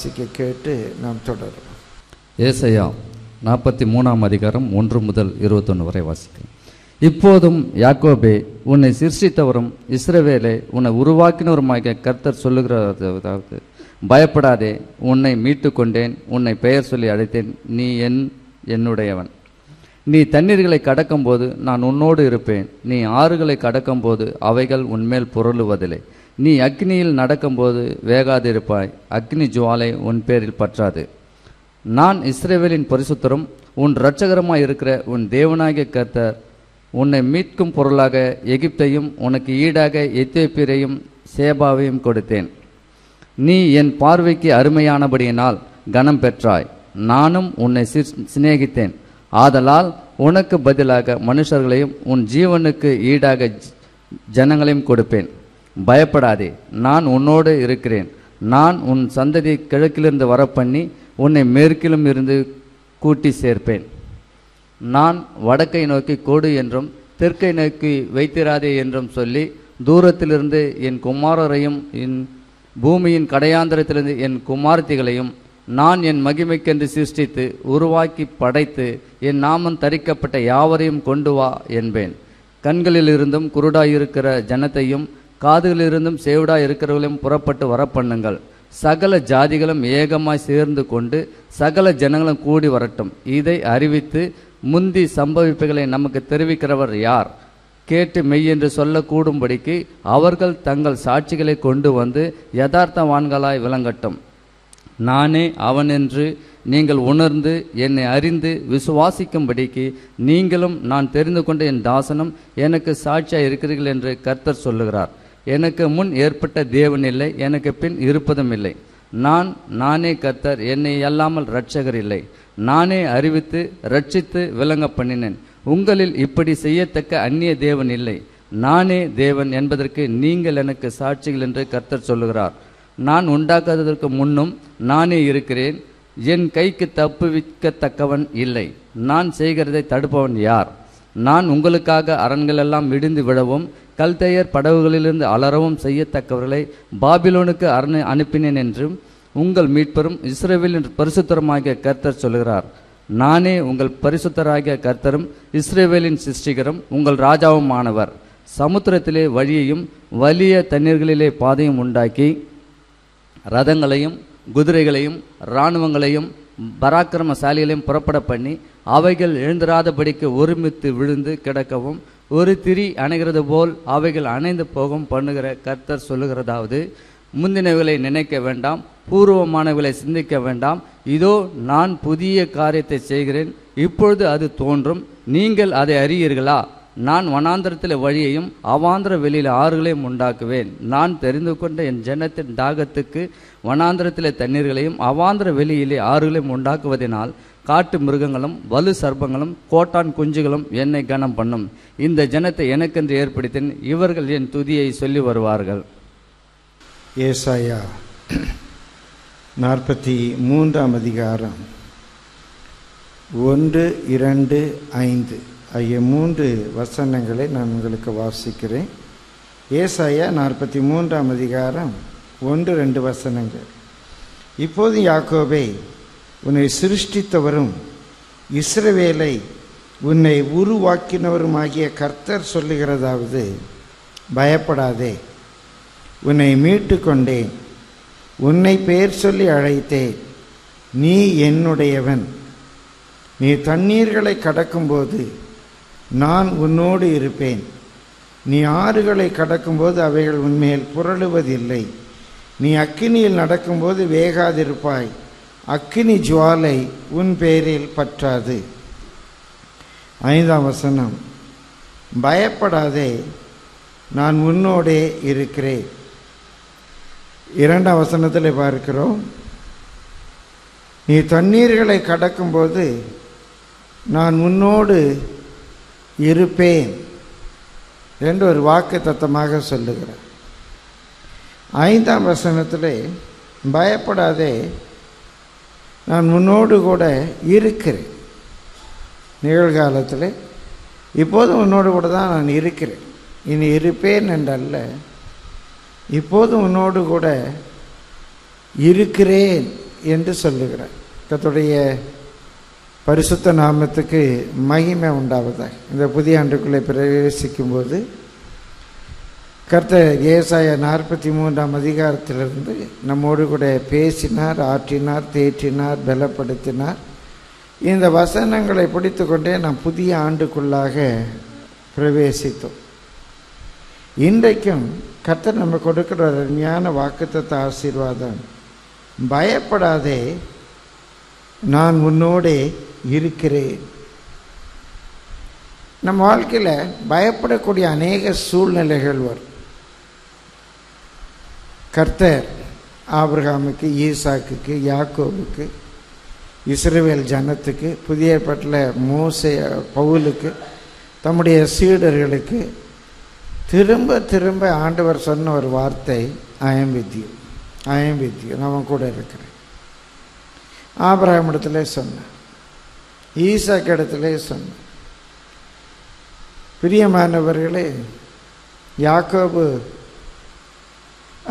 வாசிக்க கேட்டு நாம் தொடரும். ஏசையா நாற்பத்தி மூணாம் அதிகாரம் ஒன்று முதல் இருபத்தொன்று வரை வாசிக்கிறேன். இப்போதும் யாக்கோபே உன்னை சிருஷ்டித்தவரும் இஸ்ரவேலே உன்னை உருவாக்கினவருமாகிய கர்த்தர் சொல்லுகிறதாவது பயப்படாதே உன்னை மீட்டு கொண்டேன் உன்னை பெயர் சொல்லி அழைத்தேன் நீ என் என்னுடையவன். நீ தண்ணீர்களை கடக்கும்போது நான் உன்னோடு இருப்பேன் நீ ஆறுகளை கடக்கும்போது அவைகள் உன்மேல் புரளுவதில்லை. நீ அக்னியில் நடக்கும்போது வேகாதிருப்பாய். அக்னி ஜுவாலை உன் பேரில் பற்றாது. நான் இஸ்ரேவேலின் பரிசுத்தரும் உன் இரட்சகரமாக இருக்கிற உன் தேவனாகிய கர்த்தர் உன்னை மீட்கும் பொருளாக எகிப்தையும் உனக்கு ஈடாக எத்தியோப்பியரையும் சேபாவையும் கொடுத்தேன். நீ என் பார்வைக்கு அருமையானபடியினால் கனம் பெற்றாய். நானும் உன்னை சிநேகித்தேன். ஆதலால் உனக்கு பதிலாக மனுஷர்களையும் உன் ஜீவனுக்கு ஈடாக ஜனங்களையும் கொடுப்பேன். பயப்படாதே நான் உன்னோடு இருக்கிறேன். நான் உன் சந்ததி கிழக்கிலிருந்து வரப்பண்ணி உன்னை மேற்கிலும் இருந்து கூட்டி சேர்ப்பேன். நான் வடக்கை நோக்கி கோடு என்றும் தெற்கை நோக்கி வைத்திராதே என்றும் சொல்லி தூரத்திலிருந்து என் குமாரரையும் என் பூமியின் கடையாந்திரத்திலிருந்து என் குமாரத்திகளையும் நான் என் மகிமைக்கென்று சிருஷ்டித்து உருவாக்கி படைத்து என் நாமம் தரிக்கப்பட்ட யாவரையும் கொண்டு வா என்பேன். கண்களிலிருந்தும் குருடாயிருக்கிற ஜனத்தையும் காதுகளிலிருந்தும் சேவடாய் இருக்கிறவர்களையும் புறப்பட்டு வரப்பண்ணுங்கள். சகல ஜாதிகளும் ஏகமாய் சேர்ந்து கொண்டு சகல ஜனங்களும் கூடி வரட்டும். இதை அறிவித்து முந்தி சம்பவிப்புகளை நமக்கு தெரிவிக்கிறவர் யார்? கேட்டு மெய் என்று சொல்லக்கூடும்படிக்கு அவர்கள் தங்கள் சாட்சிகளை கொண்டு வந்து யதார்த்தவான்களாய் விளங்கட்டும். நானே அவன் என்று நீங்கள் உணர்ந்து என்னை அறிந்து விசுவாசிக்கும்படிக்கு நீங்களும் நான் தெரிந்து கொண்ட என் தாசனம் எனக்கு சாட்சியாக இருக்கிறீர்கள் என்று கர்த்தர் சொல்லுகிறார். எனக்கு முன் ஏற்பட்ட தேவன் இல்லை எனக்கு பின் இருப்பதும் இல்லை. நான் நானே கர்த்தர் என்னை அல்லாமல் இரட்சகர் இல்லை. நானே அறிவித்து ரட்சித்து விளங்க பண்ணினேன். உங்களில் இப்படி செய்யத்தக்க அந்நிய தேவன் இல்லை. நானே தேவன் என்பதற்கு நீங்கள் எனக்கு சாட்சிகள் என்று கர்த்தர் சொல்லுகிறார். நான் உண்டாக்காததற்கு முன்னும் நானே இருக்கிறேன். என் கைக்கு தப்புவிக்கத்தக்கவன் இல்லை. நான் செய்கிறதை தடுப்பவன் யார்? நான் உங்களுக்காக அரண்களெல்லாம் இடிந்து விழவும் கல்தையர் படகுகளிலிருந்து அலறவும் செய்யத்தக்கவர்களை பாபிலோனுக்கு அரண் அனுப்பினேன் என்றும் உங்கள் மீட்பரும் இஸ்ரேவேலின் பரிசுத்தரமாகிய கர்த்தர் சொல்கிறார். நானே உங்கள் பரிசுத்தராகிய கர்த்தரும் இஸ்ரேவேலின் சிருஷ்டிகரும் உங்கள் ராஜாவுமானவர். சமுத்திரத்திலே வழியையும் வலிய தண்ணீர்களிலே பாதையும் உண்டாக்கி ரதங்களையும் குதிரைகளையும் இராணுவங்களையும் பராக்கிரமசாலிகளையும் புறப்பட பண்ணி அவைகள் எழுந்திராதபடிக்கு ஒருமித்து விழுந்து கிடக்கவும் ஒரு திரி அணைகிறது போல் அவைகள் அணைந்து போகும் பண்ணுகிற கர்த்தர் சொல்லுகிறதாவது முந்தினவைகளை நினைக்க வேண்டாம் பூர்வமானவைகளை சிந்திக்க வேண்டாம். இதோ நான் புதிய காரியத்தை செய்கிறேன் இப்பொழுது அது தோன்றும் நீங்கள் அதை அறியீர்களா? நான் வனாந்திரத்தில் வழியையும் அவாந்திர வெளியில் ஆறுகளையும் உண்டாக்குவேன். நான் தெரிந்து கொண்ட என் ஜனத்தின் தாகத்துக்கு வனாந்திரத்தில் தண்ணீர்களையும் அவாந்திர வெளியிலே ஆறுகளையும் உண்டாக்குவதனால் காட்டு மிருகங்களும் வலு சர்ப்பங்களும் கோட்டான் குஞ்சுகளும் என்னை கனம் பண்ணும். இந்த ஜனத்தை எனக்கென்று ஏற்படுத்தின் இவர்கள் என் துதியை சொல்லி வருவார்கள். ஏசாயா நாற்பத்தி மூன்றாம் அதிகாரம். ஒன்று இரண்டு ஐந்து. ஆகிய மூன்று வசனங்களை நான் உங்களுக்கு வாசிக்கிறேன். ஏசாயா நாற்பத்தி மூன்றாம் அதிகாரம் ஒன்று ரெண்டு வசனங்கள். இப்போது யாக்கோபே உன்னை சிருஷ்டித்தவரும் இஸ்ரவேலை உன்னை உருவாக்கினவருமாகிய கர்த்தர் சொல்லுகிறதாவது பயப்படாதே. உன்னை மீட்டு கொண்டேன் உன்னை பெயர் சொல்லி அழைத்தேன் நீ என்னுடையவன். நீ தண்ணீர்களை கடக்கும்போது நான் உன்னோடு இருப்பேன். நீ ஆறுகளை கடக்கும்போது அவைகள் உன்மேல் புரளுவதில்லை. நீ அக்கினியில் நடக்கும்போது வேகாதிருப்பாய். அக்கினி ஜுவாலை உன் பேரில் பற்றாது. ஐந்தாம் வசனம் பயப்படாதே நான் உன்னோடே இருக்கிறேன். இரண்டாம் வசனத்தில் பார்க்கிறோம் நீ தண்ணீர்களை கடக்கும்போது நான் உன்னோடு இருப்பேன் என்று ஒரு வாக்கு தத்தமாக சொல்லுகிறார். ஐந்தாம் வசனத்தில் பயப்படாதே நான் உன்னோடு கூட இருக்கிறேன். நிகழ்காலத்தில் இப்போதும் உன்னோடு கூட தான் நான் இருக்கிறேன். இனி இருப்பேன் என்றல்ல. இப்போதும் உன்னோடு கூட இருக்கிறேன் என்று சொல்லுகிறார். தத்துடைய பரிசுத்த நாமத்துக்கு மகிமை உண்டாவதாக. இந்த புதிய ஆண்டுக்குள்ளே பிரவேசிக்கும்போது கர்த்தர் ஏசாய நாற்பத்தி மூன்றாம் அதிகாரத்திலிருந்து நம்மோடு கூட பேசினார் ஆற்றினார் தேற்றினார் பலப்படுத்தினார். இந்த வசனங்களை பிடித்து கொண்டே நாம் புதிய ஆண்டுக்குள்ளாக பிரவேசித்தோம். இன்றைக்கும் கர்த்தர் நம்ம கொடுக்கிற ஒரு அருமையான வாக்குத்தத்த ஆசீர்வாதம். பயப்படாதே நான் உன்னோடே இருக்கிறேன். நம் வாழ்க்கையில் பயப்படக்கூடிய அநேக சூழ்நிலைகள் வரும். கர்த்தர் ஆபிரகாமுக்கு ஈசாக்குக்கு யாக்கோவுக்கு இஸ்ரேவேல் ஜனத்துக்கு புதிய பட்டில் மூசை பவுலுக்கு தம்முடைய சீடர்களுக்கு திரும்ப திரும்ப ஆண்டவர் சொன்ன ஒரு வார்த்தை I'm with you I'm with you நான் கூட இருக்கிறேன். ஆபிரகாம் இடத்துல சொன்னேன் ஈசாக்கு இடத்துல சொன்னேன் பிரியமானவர்களே யாக்கோபு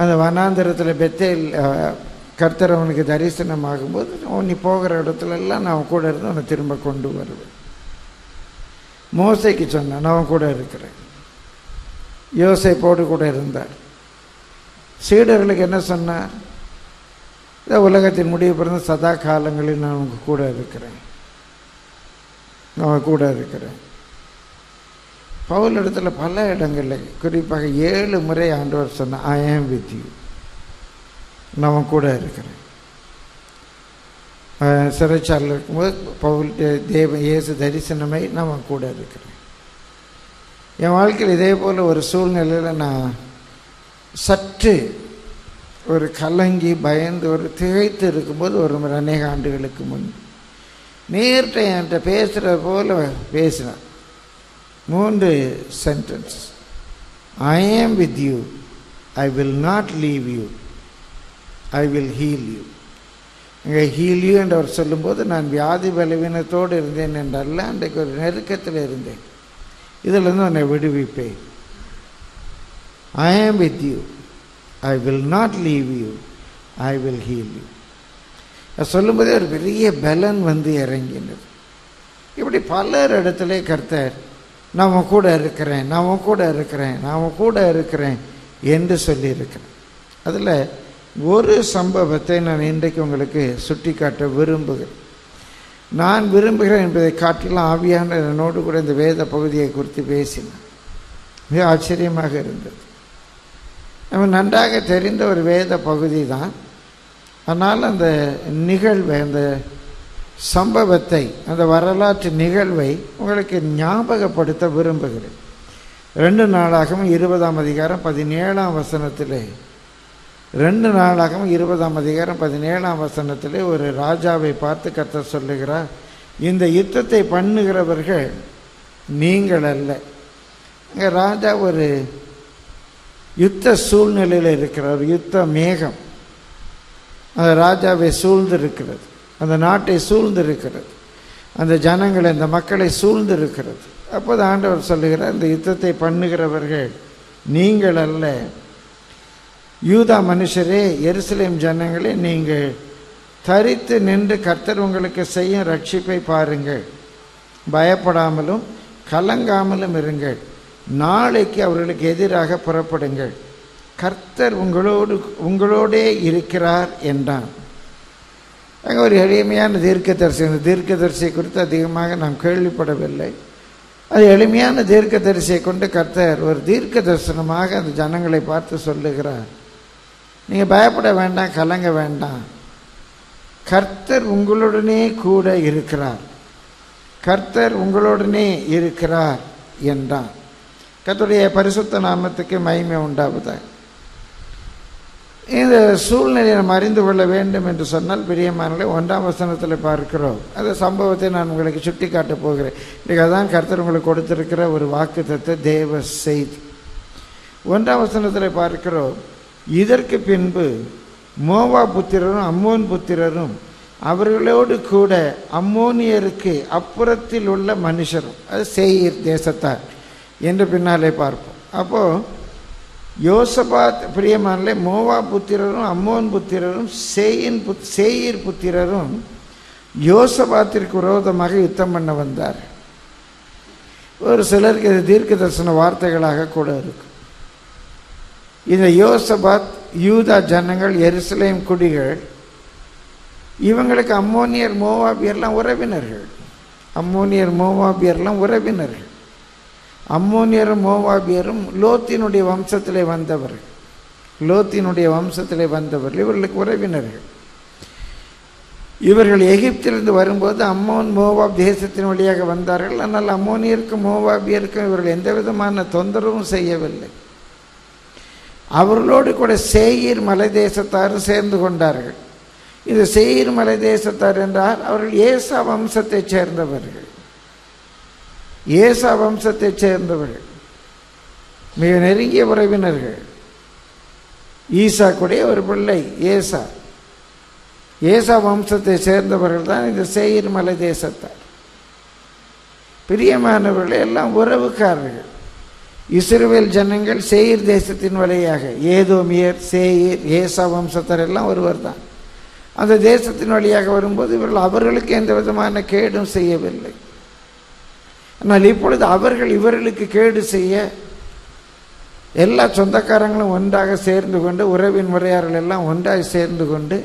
அந்த வனாந்திரத்தில் பெத்தேல் கர்த்தர் அவனுக்கு தரிசனமாகும்போது ஆகும்போது நீ போகிற இடத்துல எல்லாம் நான் அவன் கூட இருந்து அவனை திரும்ப கொண்டு வருவேன். மோசைக்கு சொன்னான் நான் அவன் கூட இருக்கிறேன். யோசைப்போடு கூட இருந்தார். சீடர்களுக்கு என்ன சொன்னார்? இந்த உலகத்தின் முடிவு பிறந்த சதா காலங்களில் நான் உங்க கூட இருக்கிறேன். நான் கூட இருக்கிறேன். பவுல் இடத்துல பல இடங்களில் குறிப்பாக ஏழு முறை ஆண்டவர் சொன்ன ஐ ஆம் வித் யூ நான் கூட இருக்கிறேன். சிறைச்சாலில் இருக்கும்போது பவுல் தேவ இயேசு தரிசனமே நம்ம கூட இருக்கிறேன். என் வாழ்க்கையில் இதே போல் ஒரு சூழ்நிலையில் நான் சற்று ஒரு கலங்கி பயந்து ஒரு திகைத்து இருக்கும்போது ஒரு முறை அநேக ஆண்டுகளுக்கு முன் நேர்கிட்ட என்கிட்ட பேசுகிற போல பேசினேன். மூன்று sentence I am with you I will not leave you I will heal you இங்கே ஹீல் யூ என்று அவர் சொல்லும்போது நான் வியாதி பலவீனத்தோடு இருந்தேன் என்றல்ல அன்றைக்கு ஒரு நெருக்கத்தில் இருந்தேன். இதிலிருந்து உன்னை விடுவிப்பேன். I am with you I will not leave you I will heal you சொல்லும்போதே ஒரு பெரிய பலன் வந்து இறங்கினது. இப்படி பலர் இடத்துல கர்த்தர் நான் உன் கூட இருக்கிறேன் நான் உன் கூட இருக்கிறேன் நான் உன் கூட இருக்கிறேன் என்று சொல்லியிருக்கிறேன். அதில் ஒரு சம்பவத்தை நான் இன்றைக்கு உங்களுக்கு சுட்டிக்காட்ட விரும்புகிறேன். நான் விரும்புகிறேன் என்பதை காட்டிலும் ஆவியான என்னோடு கூட இந்த வேத பகுதியை குறித்து பேசினேன். மிக ஆச்சரியமாக இருந்தது. நம்ம நன்றாக தெரிந்த ஒரு வேத பகுதி தான். ஆனால் அந்த நிகழ்வை அந்த சம்பவத்தை அந்த வரலாற்று நிகழ்வை உங்களுக்கு ஞாபகப்படுத்த விரும்புகிறேன். ரெண்டு நாளாகவும் இருபதாம் அதிகாரம் பதினேழாம் வசனத்திலே ரெண்டு நாளாகவும் இருபதாம் அதிகாரம் பதினேழாம் வசனத்திலே ஒரு ராஜாவை பார்த்து கத்த சொல்லுகிறார் இந்த யுத்தத்தை பண்ணுகிறவர்கள் நீங்கள் அல்ல. இங்கே ராஜா ஒரு யுத்த சூழ்நிலையில் இருக்கிறார் யுத்த மேகம். அந்த ராஜாவை சூழ்ந்து இருக்கிறது அந்த நாட்டை சூழ்ந்திருக்கிறது. அந்த ஜனங்களை அந்த மக்களை சூழ்ந்து இருக்கிறது அப்போது ஆண்டவர் சொல்லுகிறார் இந்த யுத்தத்தை பண்ணுகிறவர்கள் நீங்கள் அல்ல. யூதா மனுஷரே எருசலேம் ஜனங்களே நீங்கள் தரித்து நின்று கர்த்தர் உங்களுக்கு செய்யும் ரட்சிப்பை பாருங்கள். பயப்படாமலும் கலங்காமலும் இருங்கள். நாளைக்கு அவர்களுக்கு எதிராக புறப்படுங்கள். கர்த்தர் உங்களோடு உங்களோடே இருக்கிறார் என்றான். அங்கே ஒரு எளிமையான தீர்க்கதரிசி இந்த தீர்க்கதரிசியை குறித்து அதிகமாக நாம் கேள்விப்படவில்லை. அது எளிமையான தீர்க்கதரிசியை கொண்டு கர்த்தர் ஒரு தீர்க்க தரிசனமாக அந்த ஜனங்களை பார்த்து சொல்லுகிறார். நீங்கள் பயப்பட வேண்டாம் கலங்க வேண்டாம். கர்த்தர் உங்களுடனே கூட இருக்கிறார். கர்த்தர் உங்களுடனே இருக்கிறார் என்றான் கர்த்தருடைய பரிசுத்த நாமத்துக்கு மகிமை உண்டாவதாக. இந்த சூழ்நிலையை நாம் அறிந்து கொள்ள வேண்டும் என்று சொன்னால் பிரியமானே ஒன்றாம் வசனத்தில் பார்க்கிறோம். அந்த சம்பவத்தை நான் உங்களுக்கு சுட்டி காட்டப் போகிறேன். இன்றைக்கு அதான் கர்த்தர் உங்களுக்கு கொடுத்திருக்கிற ஒரு வாக்கு தத்த தேவ செய்தி. ஒன்றாம் வசனத்தில் பார்க்கிறோம். இதற்கு பின்பு மோவா புத்திரரும் அம்மோன் புத்திரரும் அவர்களோடு கூட அம்மோனியருக்கு அப்புறத்தில் உள்ள மனுஷரும் அது செய்யர் தேசத்தார் என்று பின்னாலே பார்ப்போம். அப்போது யோசபாத் பிரியமானலே மோவா புத்திரரும் அம்மோன் புத்திரரும் சேயின் புத் சேயிர் புத்திரரும் யோசபாத்திற்கு விரோதமாக யுத்தம் பண்ண வந்தார். ஒரு சிலருக்கு இது தீர்க்க தரிசன வார்த்தைகளாக கூட இருக்கும் இந்த யோசபாத் யூதா ஜனங்கள் எருசலேம் குடிகள் இவங்களுக்கு அம்மோனியர் மோவாபியர்லாம் உறவினர்கள். அம்மோனியர் மோவாபியர்லாம் உறவினர்கள். அம்மோனியரும் மோவாபியரும் லோத்தினுடைய வம்சத்திலே வந்தவர்கள். லோத்தினுடைய வம்சத்திலே வந்தவர்கள். இவர்களுக்கு உறவினர்கள். இவர்கள் எகிப்திலிருந்து வரும்போது அம்மோன் மோவாப் தேசத்தின் வழியாக வந்தார்கள். ஆனால் அம்மோனியருக்கும் மோவாபியருக்கும் இவர்கள் எந்த விதமான தொந்தரவும் செய்யவில்லை. அவர்களோடு கூட சேயீர் மலை தேசத்தாரும் சேர்ந்து கொண்டார்கள். இது சேயீர் மலை தேசத்தார் என்றால் அவர்கள் ஏசா வம்சத்தைச் சேர்ந்தவர்கள். ஏசா வம்சத்தைச் சேர்ந்தவர்கள். மிக நெருங்கிய உறவினர்கள். ஈசாக்குடைய ஒரு பிள்ளை ஏசா. ஏசா வம்சத்தை சேர்ந்தவர்கள் தான் இந்த சேயீர் மலை தேசத்தார். பிரியமானவர்கள் எல்லாம் உறவுக்காரர்கள். இஸ்ரேல் ஜனங்கள் செயிர் தேசத்தின் வழியாக ஏதோமியர் சேயிர் ஏசா வம்சத்தர் எல்லாம் ஒருவர் தான். அந்த தேசத்தின் வழியாக வரும்போது இவர்கள் அவர்களுக்கு எந்த விதமான கேடும் செய்யவில்லை. ஆனால் இப்பொழுது அவர்கள் இவர்களுக்கு கேடு செய்ய எல்லா சொந்தக்காரங்களும் ஒன்றாக சேர்ந்து கொண்டு உறவின் முறையார்கள் எல்லாம் ஒன்றாக சேர்ந்து கொண்டு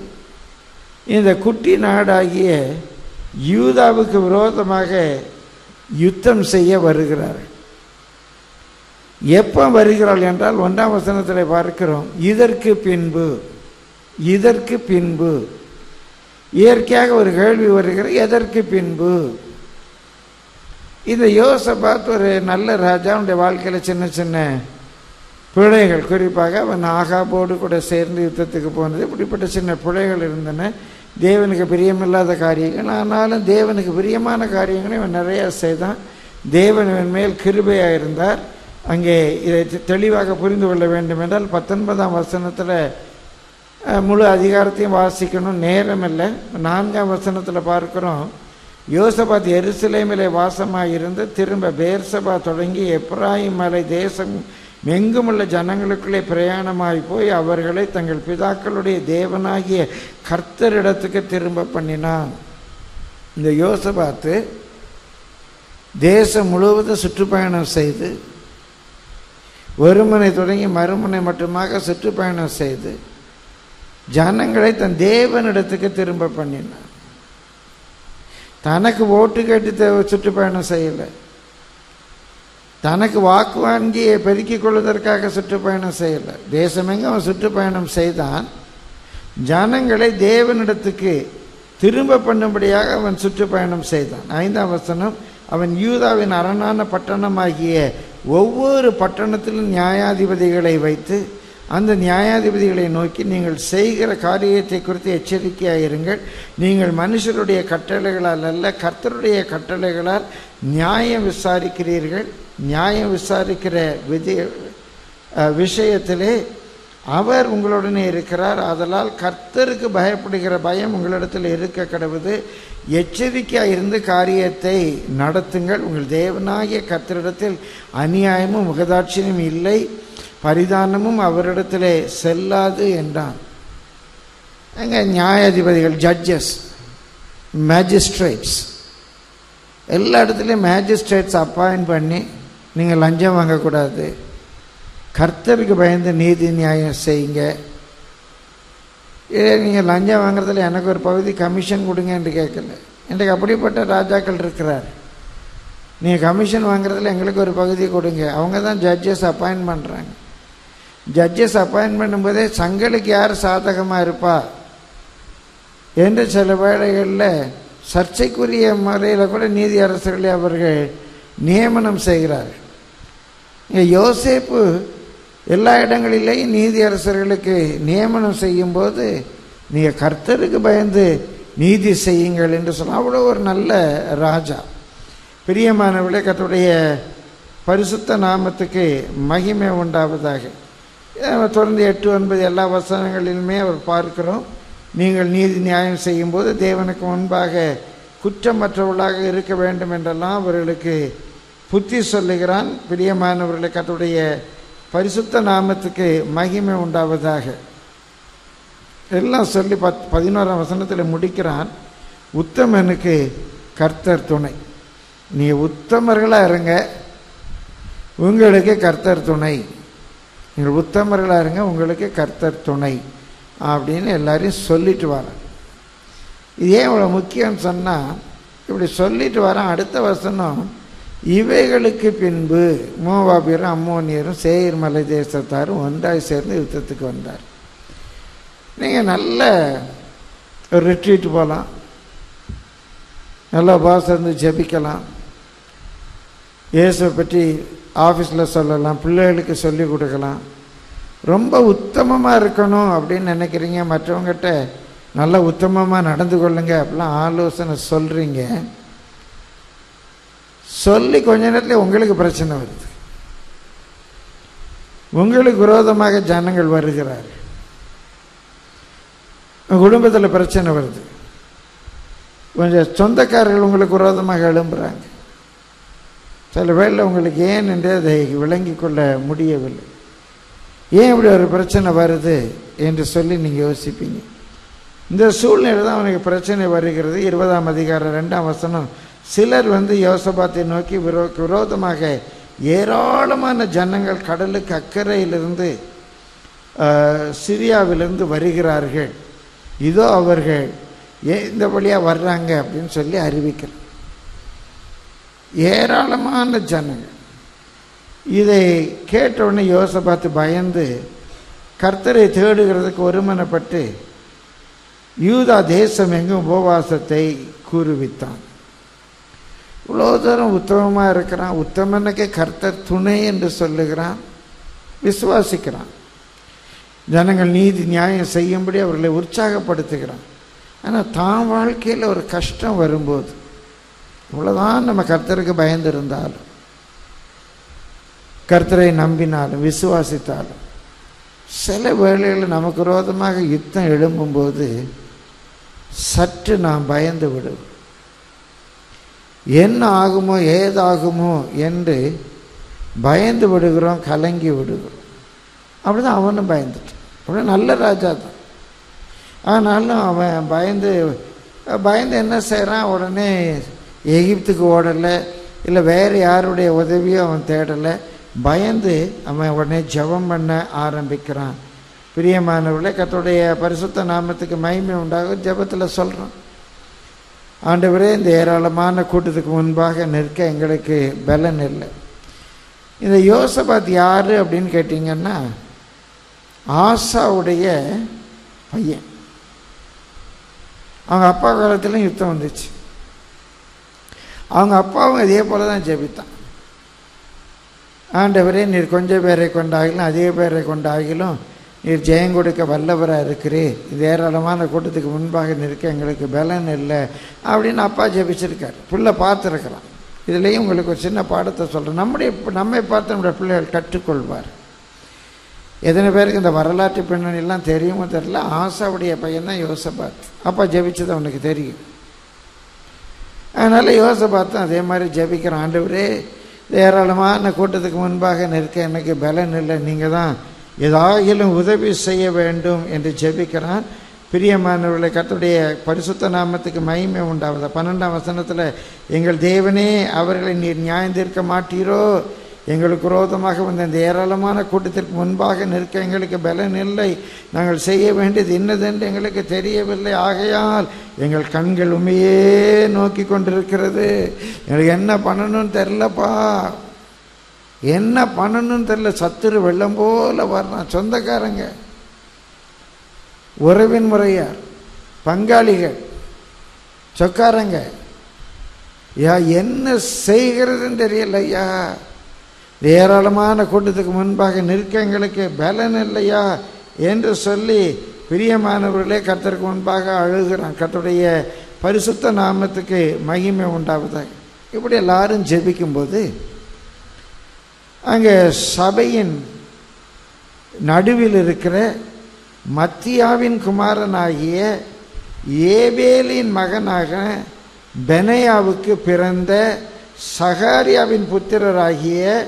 இந்த குட்டி நாடாகிய யூதாவுக்கு விரோதமாக யுத்தம் செய்ய வருகிறார்கள். எப்போ வருகிறாள் என்றால் ஒன்றாம் வசனத்தில் பார்க்கிறோம். இதற்கு பின்பு இதற்கு பின்பு. இயற்கையாக ஒரு கேள்வி வருகிறது எதற்கு பின்பு? இதை யோச பார்த்து ஒரு நல்ல ராஜாவுடைய வாழ்க்கையில் சின்ன சின்ன பிழைகள். குறிப்பாக அவன் ஆகாபோடு கூட சேர்ந்து யுத்தத்துக்கு போனது. இப்படிப்பட்ட சின்ன பிழைகள் இருந்தன. தேவனுக்கு பிரியமில்லாத காரியங்கள். ஆனாலும் தேவனுக்கு பிரியமான காரியங்களை இவன் நிறையா செய்தான். தேவன் இவன் மேல் கிருபையாக இருந்தார் அங்கே இதை தெளிவாக புரிந்து கொள்ள வேண்டும் என்றால் பத்தொன்பதாம் வசனத்தில் முழு அதிகாரத்தையும் வாசிக்கணும். நேரம் இல்லை நான்காம் வசனத்தில் பார்க்குறோம். யோசபாத் எருசலேமிலே வாசமாக இருந்து திரும்ப பேர்சபா தொடங்கி எப்ராஹிம் மலை தேசம் எங்குமுள்ள ஜனங்களுக்குள்ளே பிரயாணமாகி போய் அவர்களை தங்கள் பிதாக்களுடைய தேவனாகிய கர்த்தரிடத்துக்கு திரும்ப பண்ணினான். இந்த யோசபாத்து தேசம் முழுவதும் சுற்றுப்பயணம் செய்து ஒருமுனை தொடங்கி மறுமுனை மட்டுமாக சுற்றுப்பயணம் செய்து ஜனங்களை தன் தேவனிடத்துக்கு திரும்ப பண்ணினான். தனக்கு ஓட்டு கேட்டு சுற்றுப்பயணம் செய்யலை. தனக்கு வாக்கு வாங்கியை பெருக்கிக் கொள்வதற்காக சுற்றுப்பயணம் செய்யலை. தேசமெங்கும் அவன் சுற்றுப்பயணம் செய்தான். ஜனங்களை தேவனிடத்துக்கு திரும்ப பண்ணும்படியாக அவன் சுற்றுப்பயணம் செய்தான். ஐந்தாம் வசனம் அவன் யூதாவின் அரணான பட்டணமாகிய ஒவ்வொரு பட்டணத்திலும் நியாயாதிபதிகளை வைத்து அந்த நியாயாதிபதிகளை நோக்கி நீங்கள் செய்கிற காரியத்தை குறித்து எச்சரிக்கையாக இருங்கள் நீங்கள் மனுஷருடைய கட்டளைகளால் அல்ல கர்த்தருடைய கட்டளைகளால் நியாயம் விசாரிக்கிறீர்கள். நியாயம் விசாரிக்கிற விதி விஷயத்திலே அவர் உங்களுடனே இருக்கிறார். அதனால் கர்த்தருக்கு பயப்படுகிற பயம் உங்களிடத்தில் இருக்க கடவுது. எச்சரிக்கையாக இருந்து காரியத்தை நடத்துங்கள். உங்கள் தேவனாகிய கர்த்தரிடத்தில் அநியாயமும் முகதாட்சியமும் இல்லை. பரிதானமும் அவரிடத்திலே செல்லாது என்றான். அங்கே நியாயாதிபதிகள் ஜட்ஜஸ் மேஜிஸ்ட்ரேட்ஸ் எல்லா இடத்துலையும் மேஜிஸ்ட்ரேட்ஸ் அப்பாயின்ட் பண்ணி நீங்கள் லஞ்சம் வாங்கக்கூடாது. கர்த்தருக்கு பயந்து நீதி நியாயம் செய்யுங்க. இதே நீங்கள் லஞ்சம் வாங்குறதுல எனக்கு ஒரு பகுதி கமிஷன் கொடுங்க என்று கேட்கல. இன்றைக்கு அப்படிப்பட்ட ராஜாக்கள் இருக்கிறார். நீங்கள் கமிஷன் வாங்குறதுல எங்களுக்கு ஒரு பகுதி கொடுங்க. அவங்க தான் ஜட்ஜஸ் அப்பாயின்ட் பண்ணுறாங்க ஜட்ஜஸ் அப்பாயின்ட் பண்ணும்போதே சங்களுக்கு யார் சாதகமாக இருப்பா? என்று சில வேளைகளில் சர்ச்சைக்குரிய முறையில் கூட நீதி அரசர்களை அவர்கள் நியமனம் செய்கிறார்கள். இங்கே யோசேப்பு எல்லா இடங்களிலேயும் நீதி அரசர்களுக்கு நியமனம் செய்யும்போது நீங்கள் கர்த்தருக்கு பயந்து நீதி செய்யுங்கள் என்று சொன்னால் அவ்வளோ ஒரு நல்ல ராஜா. பிரியமானவர்களே கர்த்தருடைய பரிசுத்த நாமத்துக்கு மகிமை உண்டாவதாக. தொடர்ந்து எட்டு ஒன்பது எல்லா வசனங்களிலுமே அவர் பார்க்கிறோம். நீங்கள் நீதி நியாயம் செய்யும்போது தேவனுக்கு முன்பாக குற்றமற்றவர்களாக இருக்க வேண்டும் என்றெல்லாம் அவர்களுக்கு புத்தி சொல்லுகிறான். பிரியமானவர்களை கத்துடைய பரிசுத்த நாமத்துக்கு மகிமை உண்டாவதாக. எல்லாம் சொல்லி பத் பதினோராம் வசனத்தில் முடிக்கிறான். உத்தமனுக்கு கர்த்தர் துணை. நீ உத்தமர்களாக இருங்க. உங்களுக்கு கர்த்தர் துணை. நீங்கள் உத்தமர்களாக இருங்க உங்களுக்கு கர்த்தர் துணை அப்படின்னு எல்லாரையும் சொல்லிட்டு வரேன் இது ஏன் இவ்வளோ முக்கியம்னு சொன்னால் இப்படி சொல்லிட்டு வரேன் அடுத்த வசனம் இவைகளுக்கு பின்பு மோவாபியரும் அம்மோனியரும் சேயர் மலை தேசத்தாரும் ஒன்றாய் சேர்ந்து யுத்தத்துக்கு வந்தார். நீங்கள் நல்ல ஒரு ரிட்ரீட் போகலாம் நல்லா பாஸ் இருந்து ஜெபிக்கலாம். இயேசுவை பற்றி ஆஃபீஸில் சொல்லலாம் பிள்ளைகளுக்கு சொல்லி கொடுக்கலாம். ரொம்ப உத்தமமாக இருக்கணும் அப்படின்னு நினைக்கிறீங்க மற்றவங்ககிட்ட நல்லா உத்தமமாக நடந்து கொள்ளுங்க அப்படிலாம் ஆலோசனை சொல்கிறீங்க சொல்லி கொஞ்ச நேரத்தில் உங்களுக்கு பிரச்சனை வருது. உங்களுக்கு விரோதமாக ஜனங்கள் வருகிறார். குடும்பத்தில் பிரச்சனை வருது. கொஞ்சம் சொந்தக்காரர்கள் உங்களுக்கு விரோதமாக எழும்புகிறாங்க சில பேரில் உங்களுக்கு ஏன் என்று அதை விளங்கி கொள்ள முடியவில்லை. ஏன் இப்படி ஒரு பிரச்சனை வருது என்று சொல்லி நீங்கள் யோசிப்பீங்க. இந்த சூழ்நிலை தான் அவனுக்கு பிரச்சனை வருகிறது. இருபதாம் அதிகாரம் ரெண்டாம் வசனம் சிலர் வந்து யோசபாத்தை நோக்கி விரோ விரோதமாக ஏராளமான ஜனங்கள் கடலுக்கு அக்கறையிலிருந்து சிரியாவிலிருந்து வருகிறார்கள். இதோ அவர்கள் ஏ இந்த வழியாக வர்றாங்க அப்படின்னு சொல்லி அறிவிக்கிறார். ஏராளமான ஜனங்கள். இதை கேட்ட உடனே பார்த்து பயந்து கர்த்தரை தேடுகிறதுக்கு ஒருமனப்பட்டு யூதா தேசம் எங்கும் உபவாசத்தை கூறுவித்தான் இவ்வளோ தூரம் உத்தமமாக இருக்கிறான். உத்தமனுக்கு கர்த்தர் துணை என்று சொல்லுகிறான். விசுவாசிக்கிறான். ஜனங்கள் நீதி நியாயம் செய்யும்படி அவர்களை உற்சாகப்படுத்துகிறான். ஆனால் தான் வாழ்க்கையில் ஒரு கஷ்டம் வரும்போது இவ்வளோதான் நம்ம கர்த்தருக்கு பயந்து இருந்தாலும் கர்த்தரை நம்பினாலும் விசுவாசித்தாலும் சில வேளைகளில் நமக்கு விரோதமாக யுத்தம் எழும்பும்போது சற்று நாம் பயந்து விடுவோம். என்ன ஆகுமோ ஏதாகுமோ என்று பயந்து விடுகிறோம் கலங்கி விடுகிறோம். அப்படிதான் அவனும் பயந்துட்டான். அவன் நல்ல ராஜா தான். ஆனாலும் அவன் பயந்து பயந்து என்ன செய்கிறான் உடனே எகிப்துக்கு ஓடலை இல்லை வேறு யாருடைய உதவியும் அவன் தேடலை. பயந்து அவன் உடனே ஜெபம் பண்ண ஆரம்பிக்கிறான். பிரியமானவர்களே கத்தோடைய பரிசுத்த நாமத்துக்கு மகிமை உண்டாகும் ஜெபத்தில் சொல்கிறான் ஆண்டவரே இந்த ஏராளமான கூட்டத்துக்கு முன்பாக நிற்க எங்களுக்கு பலன் இல்லை. இந்த யோசபாத் யார் அப்படின்னு கேட்டிங்கன்னா ஆசாவுடைய பையன். அவங்க அப்பா காலத்திலும் யுத்தம் வந்துச்சு. அவங்க அப்பாவும் இதே போல தான் ஜெபித்தான். ஆண்டவரே நீர் கொஞ்சம் பேரை கொண்டாகிலும் அதிக பேரை கொண்டாகிலும் நீர் ஜெயம் கொடுக்க வல்லவராக இருக்கிறே. இது ஏராளமான கூட்டத்துக்கு முன்பாக நிற்க எங்களுக்கு பலன் இல்லை அப்படின்னு அப்பா ஜெபிச்சிருக்கார். பிள்ளை பார்த்துருக்குறான். இதுலேயும் உங்களுக்கு ஒரு சின்ன பாடத்தை சொல்கிறேன் நம்முடைய நம்மை பார்த்து நம்முடைய பிள்ளைகள் கற்றுக்கொள்வார். எத்தனை பேருக்கு இந்த வரலாற்று பின்னணியெல்லாம் தெரியுமோ தெரியல. ஆசாவுடைய பையன் தான் யோசபாத். அப்பா ஜெபிச்சது அவனுக்கு தெரியும். அதனால் யோசபாத்தும் அதே மாதிரி ஜபிக்கிற ஆண்டவரே ஏராளமான கூட்டத்துக்கு முன்பாக நிற்க எனக்கு பலன் இல்லை. நீங்கள் தான் ஏதாகிலும் உதவி செய்ய வேண்டும் என்று ஜெபிக்கிறான் பிரியமானவர்களை கத்துடைய பரிசுத்த நாமத்துக்கு மகிமை உண்டாவது பன்னெண்டாம் வசனத்தில் எங்கள் தேவனே அவர்களை நீர் நியாயந்திருக்க மாட்டீரோ? எங்களுக்கு விரோதமாக வந்த இந்த ஏராளமான கூட்டத்திற்கு முன்பாக நிற்க எங்களுக்கு பலன் இல்லை. நாங்கள் செய்ய வேண்டியது இன்னதென்று எங்களுக்கு தெரியவில்லை. ஆகையால் எங்கள் கண்கள் உண்மையே நோக்கி கொண்டிருக்கிறது. எங்களுக்கு என்ன பண்ணணும்னு தெரிலப்பா. என்ன பண்ணணும்னு தெரில. சத்துரு வெள்ளம் போல வர்றான். சொந்தக்காரங்க. உறவின் முறையார். பங்காளிகள். சொக்காரங்க. யா என்ன செய்கிறதுன்னு தெரியல ஐயா. ஏராளமான கூட்டத்துக்கு முன்பாக நிற்க எங்களுக்கு பலன் இல்லையா என்று சொல்லி பிரியமானவர்களே கர்த்தருக்கு முன்பாக அழுகிறான். கர்த்தருடைய பரிசுத்த நாமத்துக்கு மகிமை உண்டாவதாக. இப்படி எல்லாரும் ஜெபிக்கும்போது அங்கே சபையின் நடுவில் இருக்கிற மத்தியாவின் குமாரனாகிய ஏபேலின் மகனாக பெனையாவுக்கு பிறந்த சகாரியாவின் புத்திரராகிய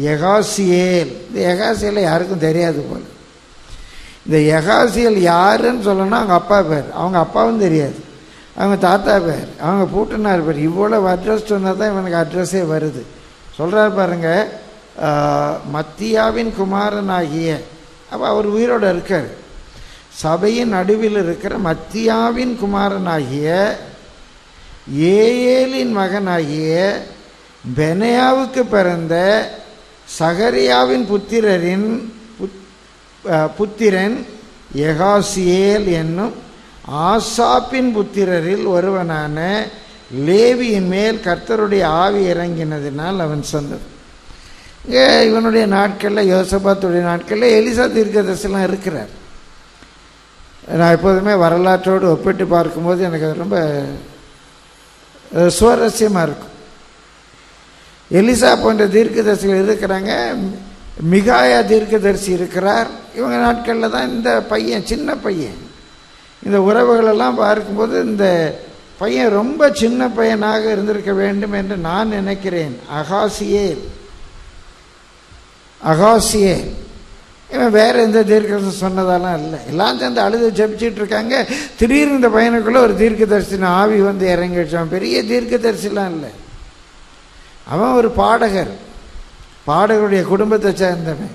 எகாசியேல். இந்த எகாசியலை யாருக்கும் தெரியாது போல. இந்த எகாசியல் யாருன்னு சொல்லணும்னா அவங்க அப்பா பேர். அவங்க அப்பாவும் தெரியாது. அவங்க தாத்தா பேர். அவங்க பூட்டினார் பேர். இவ்வளவு அட்ரஸ் சொன்னால் தான் இவனுக்கு அட்ரஸே வருது. சொல்கிறார் பாருங்க மத்தியாவின் மத்தியாவின் குமாரனாகிய அப்போ அவர் உயிரோடு இருக்கார். சபையின் நடுவில் இருக்கிற மத்தியாவின் குமாரனாகிய ஏஏலின் மகனாகிய பெனையாவுக்கு பிறந்த சகரியாவின் புத்திரரின் புத்- புத்திரன் எகாசியேல் என்னும் ஆசாப்பின் புத்திரரில் ஒருவனான லேவியின் மேல் கர்த்தருடைய ஆவி இறங்கினதினால் அவன் சொன்னது இங்கே இவனுடைய நாட்களில் யோசபாத்துடைய நாட்களில் எலிசா தீர்க்கதரிசிலாம் இருக்கிறார். நான் எப்போதுமே வரலாற்றோடு ஒப்பிட்டு பார்க்கும்போது எனக்கு அது ரொம்ப சுவாரஸ்யமாக இருக்கும். எலிசா போன்ற தீர்க்கதரிசிகள் இருக்கிறாங்க. மிகாயா தீர்க்கதரிசி இருக்கிறார். இவங்க நாட்களில் தான் இந்த பையன் சின்ன பையன். இந்த உறவுகளெல்லாம் பார்க்கும்போது இந்த பையன் ரொம்ப சின்ன பையனாக இருந்திருக்க வேண்டும் என்று நான் நினைக்கிறேன். அகாசியே அகாசியே இவன் வேற எந்த தீர்க்கதரிசி சொன்னதெல்லாம் இல்லை. எல்லாம் சேர்ந்து அழுது ஜபிச்சுட்டு இருக்காங்க. திடீர்னு இந்த பையனுக்குள்ளே ஒரு தீர்க்கதரிசின ஆவி வந்து இறங்கி வச்சான் பெரிய தீர்க்கதரிசிலாம் இல்லை. அவன் ஒரு பாடகர். பாடகருடைய குடும்பத்தை சேர்ந்தவன்.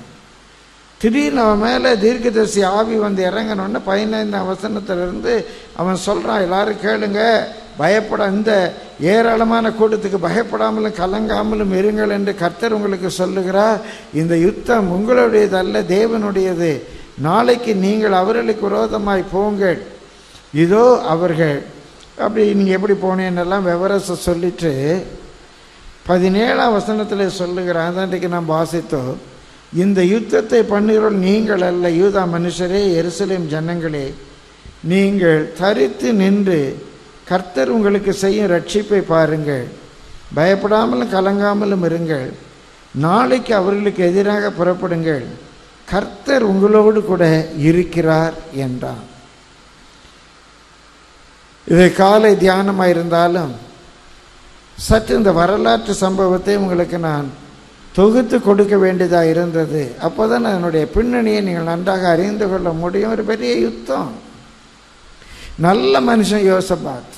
திடீர்னு அவன் மேலே தீர்க்கதரிசி ஆவி வந்து இறங்கினோடனே பதினைந்து வசனத்திலிருந்து அவன் சொல்கிறான் எல்லாரும் கேளுங்க பயப்பட இந்த ஏராளமான கூட்டத்துக்கு பயப்படாமலும் கலங்காமலும் இருங்கள் என்று கர்த்தர் உங்களுக்கு சொல்லுகிறார். இந்த யுத்தம் உங்களுடையதல்ல தேவனுடையது. நாளைக்கு நீங்கள் அவர்களுக்கு விரோதமாய் போங்கள். இதோ அவர்கள். அப்படி நீங்கள் எப்படி போனேன்னெல்லாம் விவரத்தை சொல்லிட்டு பதினேழாம் வசனத்தில் சொல்லுகிறான் அதான் இன்றைக்கு நாம் வாசித்தோம் இந்த யுத்தத்தை பண்ணுகிறோம் நீங்கள் அல்ல யூதா மனுஷரே எருசலேம் ஜனங்களே நீங்கள் தரித்து நின்று கர்த்தர் உங்களுக்கு செய்யும் ரட்சிப்பை பாருங்கள் பயப்படாமலும் கலங்காமலும் இருங்கள் நாளைக்கு அவர்களுக்கு எதிராக புறப்படுங்கள் கர்த்தர் உங்களோடு கூட இருக்கிறார் என்றான். இது காலை தியானமாக இருந்தாலும் சற்று இந்த வரலாற்று சம்பவத்தை உங்களுக்கு நான் தொகுத்து கொடுக்க வேண்டியதாக இருந்தது. அப்போ தான் அதனுடைய பின்னணியை நீங்கள் நன்றாக அறிந்து கொள்ள முடியும். ஒரு பெரிய யுத்தம். நல்ல மனுஷன் யோசபாத்.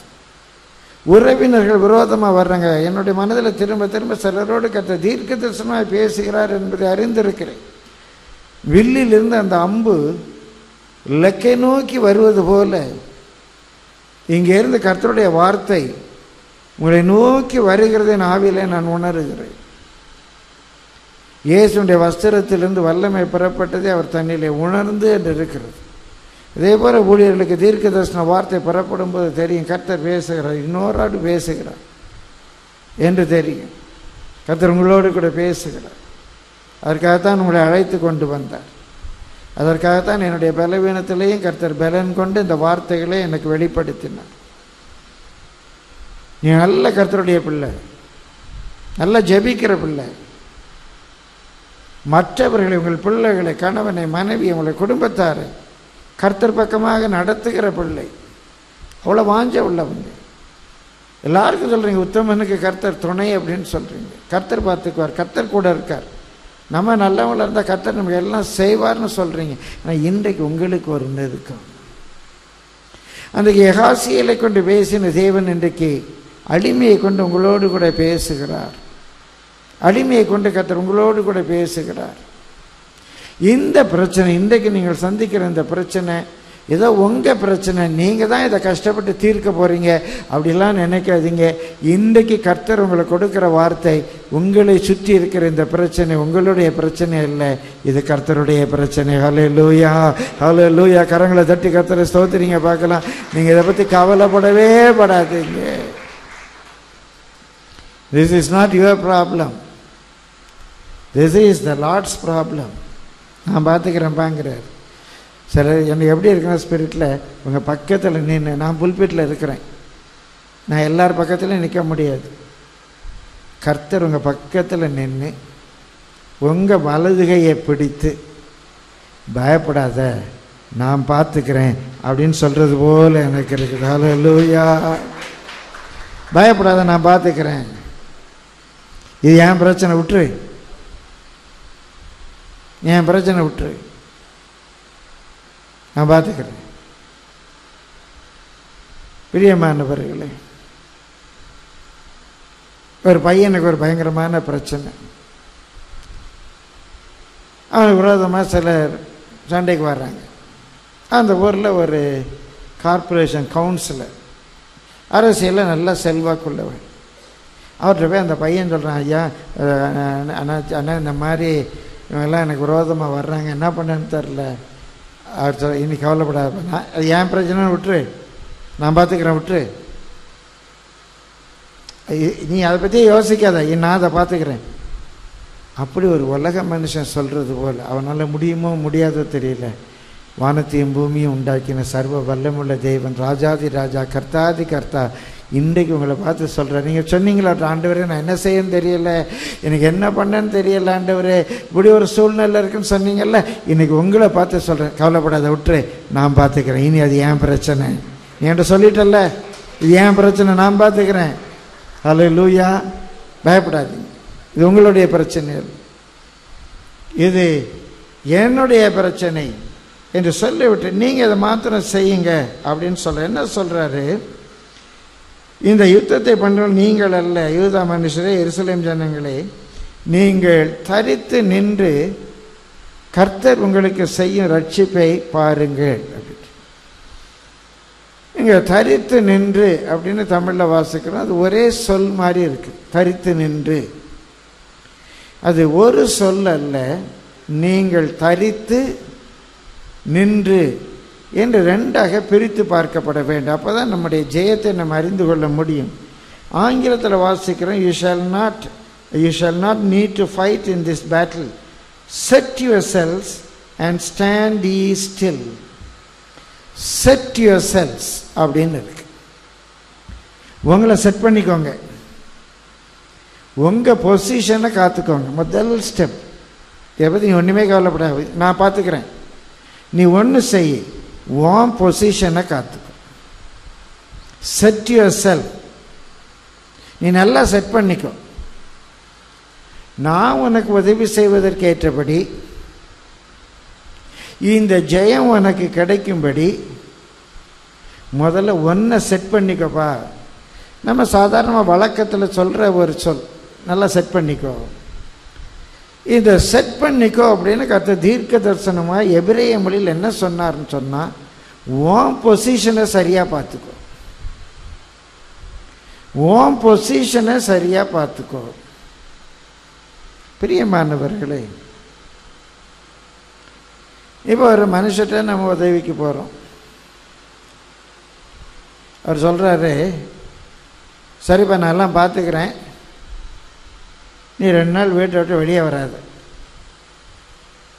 உறவினர்கள் விரோதமாக வர்றாங்க. என்னுடைய மனதில் திரும்ப திரும்ப சிலரோடு கத்த தீர்க்க தரிசனமாக பேசுகிறார் என்பதை அறிந்திருக்கிறேன். வில்லிலிருந்து அந்த அம்பு லக்கை நோக்கி வருவது போல இங்கே இருந்து கர்த்தருடைய வார்த்தை உங்களை நோக்கி வருகிறதை என் ஆவியிலே நான் உணர்கிறேன். இயேசுடைய வஸ்திரத்திலிருந்து வல்லமை பெறப்பட்டதை அவர் தன்னிலே உணர்ந்து என்று இருக்கிறது. இதே போல ஊழியர்களுக்கு தீர்க்க தரிசன வார்த்தை பெறப்படும் போது தெரியும். கர்த்தர் பேசுகிறார் இன்னொரு பேசுகிறார் என்று தெரியும். கர்த்தர் உங்களோடு கூட பேசுகிறார். அதற்காகத்தான் உங்களை அழைத்து கொண்டு வந்தார். அதற்காகத்தான் என்னுடைய பலவீனத்திலேயும் கர்த்தர் பலன் கொண்டு இந்த வார்த்தைகளை எனக்கு வெளிப்படுத்தினார். நீ நல்ல கர்த்தருடைய பிள்ளை. நல்ல ஜெபிக்கிற பிள்ளை. மற்றவர்களை உங்கள் பிள்ளைகளை கணவனை மனைவி உங்களை குடும்பத்தாரை கர்த்தர் பக்கமாக நடத்துகிற பிள்ளை. அவ்வளோ வாஞ்ச உள்ளவங்க. எல்லாருக்கும் சொல்கிறீங்க உத்தமனுக்கு கர்த்தர் துணை அப்படின்னு சொல்கிறீங்க கர்த்தர் பார்த்துக்குவார் கர்த்தர் கூட இருக்கார். நம்ம நல்லவங்களாக இருந்தால் கர்த்தர் நமக்கு எல்லாம் செய்வார்னு சொல்கிறீங்க ஆனால் இன்றைக்கு உங்களுக்கு ஒரு நெருக்கம். அன்றைக்கு எகாசியலை கொண்டு பேசின தேவன் இன்றைக்கு அடிமையை கொண்டு உங்களோடு கூட பேசுகிறார். அடிமையை கொண்டு கத்தர் உங்களோடு கூட பேசுகிறார். இந்த பிரச்சனை இன்றைக்கு நீங்கள் சந்திக்கிற இந்த பிரச்சனை ஏதோ உங்கள் பிரச்சனை நீங்கள் தான் இதை கஷ்டப்பட்டு தீர்க்க போகிறீங்க அப்படிலாம் நினைக்காதீங்க. இன்றைக்கு கர்த்தர் உங்களுக்கு கொடுக்குற வார்த்தை உங்களை சுற்றி இருக்கிற இந்த பிரச்சனை உங்களுடைய பிரச்சனை இல்லை. இது கர்த்தருடைய பிரச்சனை. ஹலோ லூயா ஹலோ லூயா கரங்களை தட்டி கர்த்தரை ஸ்தோத்துறீங்க பார்க்கலாம். நீங்கள் இதை பற்றி கவலைப்படவே படாதீங்க. This is not your problem this is the Lord's problem நான் பார்த்துக்கிறேன்ப்பாங்கிறார் சில எனக்கு எப்படி இருக்கிற ஸ்பிரிட்டில் உங்கள் பக்கத்தில் நின்று நான் புல்பீட்டில் இருக்கிறேன். நான் எல்லார் பக்கத்துலையும் நிற்க முடியாது. கர்த்தர் உங்கள் பக்கத்தில் நின்று உங்கள் வலதுகையை பிடித்து பயப்படாத நான் பார்த்துக்கிறேன் அப்படின்னு சொல்கிறது போல் எனக்கு இருக்குது. லூயா பயப்படாத நான் பார்த்துக்கிறேன். இது என் பிரச்சனை? விட்டுரு. என் பிரச்சனை? விட்டுரு. நான் பார்த்துக்கிறேன். பிரியமானவர்களே ஒரு பையனுக்கு ஒரு பயங்கரமான பிரச்சனை. அவனுக்கு விரோதமாக சிலர் சண்டைக்கு வர்றாங்க. அந்த ஊரில் ஒரு கார்ப்பரேஷன் கவுன்சிலர் அரசியலில் நல்லா செல்வாக்குள்ளவன். அவர்கிட்ட போய் அந்த பையன் சொல்கிறான் ஐயா அண்ணா அண்ணா இந்த மாதிரி இவங்கெல்லாம் எனக்கு விரோதமாக வர்றாங்க. என்ன பண்ணேன்னு தெரில அவர் சொல் இன்னைக்கு கவலைப்படாத நான் அது ஏன் பிரச்சனைன்னு விட்டுரு. நான் பார்த்துக்கிறேன் விட்டுரு. நீ அதை பற்றி யோசிக்காத. நான் அதை பார்த்துக்கிறேன் அப்படி ஒரு உலக மனுஷன் சொல்கிறது போல் அவனால் முடியுமோ முடியாதோ தெரியல. வானத்தையும் பூமியும் உண்டாக்கின சர்வ வல்லமுள்ள தேவன் ராஜாதி ராஜா கர்த்தாதி கர்த்தா இன்றைக்கு உங்களை பார்த்து சொல்கிறேன் நீங்கள் சொன்னீங்களா ஆண்டவரே நான் என்ன செய்யன்னு தெரியல. எனக்கு என்ன பண்ணேன்னு தெரியல ஆண்டவரே. இப்படி ஒரு சூழ்நிலை இருக்குன்னு சொன்னீங்கல்ல இன்றைக்கி உங்களை பார்த்து சொல்கிறேன் கவலைப்படாத விட்டுரு. நான் பார்த்துக்கிறேன். இனி அது ஏன் பிரச்சனை? நீ என்கிட்ட சொல்லிட்டல்ல? இது ஏன் பிரச்சனை? நான் பார்த்துக்கிறேன். ஹலோ லூயா பயப்படாதீங்க. இது உங்களுடைய பிரச்சனை. இது என்னுடைய பிரச்சனை என்று சொல்லிவிட்டு நீங்கள் இதை மாத்திரம் செய்யுங்க. அப்படின்னு சொல்ல என்ன சொல்கிறாரு இந்த யுத்தத்தை பண்ணுற நீங்கள் அல்ல. யூதா மனுஷரே எருசலேம் ஜனங்களே நீங்கள் தரித்து நின்று கர்த்தர் உங்களுக்கு செய்யும் ரட்சிப்பை பாருங்கள். அப்படின்னு இங்கே தரித்து நின்று அப்படின்னு தமிழில் வாசிக்கிறோம். அது ஒரே சொல் மாதிரி இருக்குது தரித்து நின்று. அது ஒரு சொல் அல்ல. நீங்கள் தரித்து நின்று என்று ரெண்டாக பிரித்து பார்க்கப்பட வேண்டும். அப்போ தான் நம்முடைய ஜெயத்தை நம்ம அறிந்து கொள்ள முடியும். ஆங்கிலத்தில் வாசிக்கிறோம் you shall not you shall not need to fight in this battle set yourselves and stand ye still set yourselves அப்படின்னு இருக்கு. உங்களை செட் பண்ணிக்கோங்க. உங்கள் பொசிஷனை காத்துக்கோங்க. முதல் ஸ்டெப் எப்படி பற்றி நீ ஒன்றுமே கவலைப்படாது நான் பார்த்துக்கிறேன். நீ ஒன்று செய் உன் பொசிஷனை காத்துக்கும் செட் யுவர் செல் நீ நல்லா செட் பண்ணிக்கோ. நான் உனக்கு உதவி செய்வதற்கு ஏற்றபடி இந்த ஜெயம் உனக்கு கிடைக்கும்படி முதல்ல ஒன்றை செட் பண்ணிக்கோப்பா நம்ம சாதாரணமாக வழக்கத்தில் சொல்கிற ஒரு சொல். நல்லா செட் பண்ணிக்கோ. இதை செட் பண்ணிக்கோ அப்படின்னு கற்று தீர்க்க தரிசனமாக எபிரேய மொழியில் என்ன சொன்னார்னு சொன்னால் ஓம் பொசிஷனை சரியாக பார்த்துக்கோ. ஓம் பொசிஷனை சரியாக பார்த்துக்கோ. பிரியமானவர்களே இப்போ ஒரு மனுஷட்ட நம்ம உதவிக்கு போகிறோம் அவர் சொல்கிறாரு சரிப்பா நான் எல்லாம் பார்த்துக்கிறேன். நீ ரெண்டு நாள் வீட்டை விட்டு வெளியே வராது.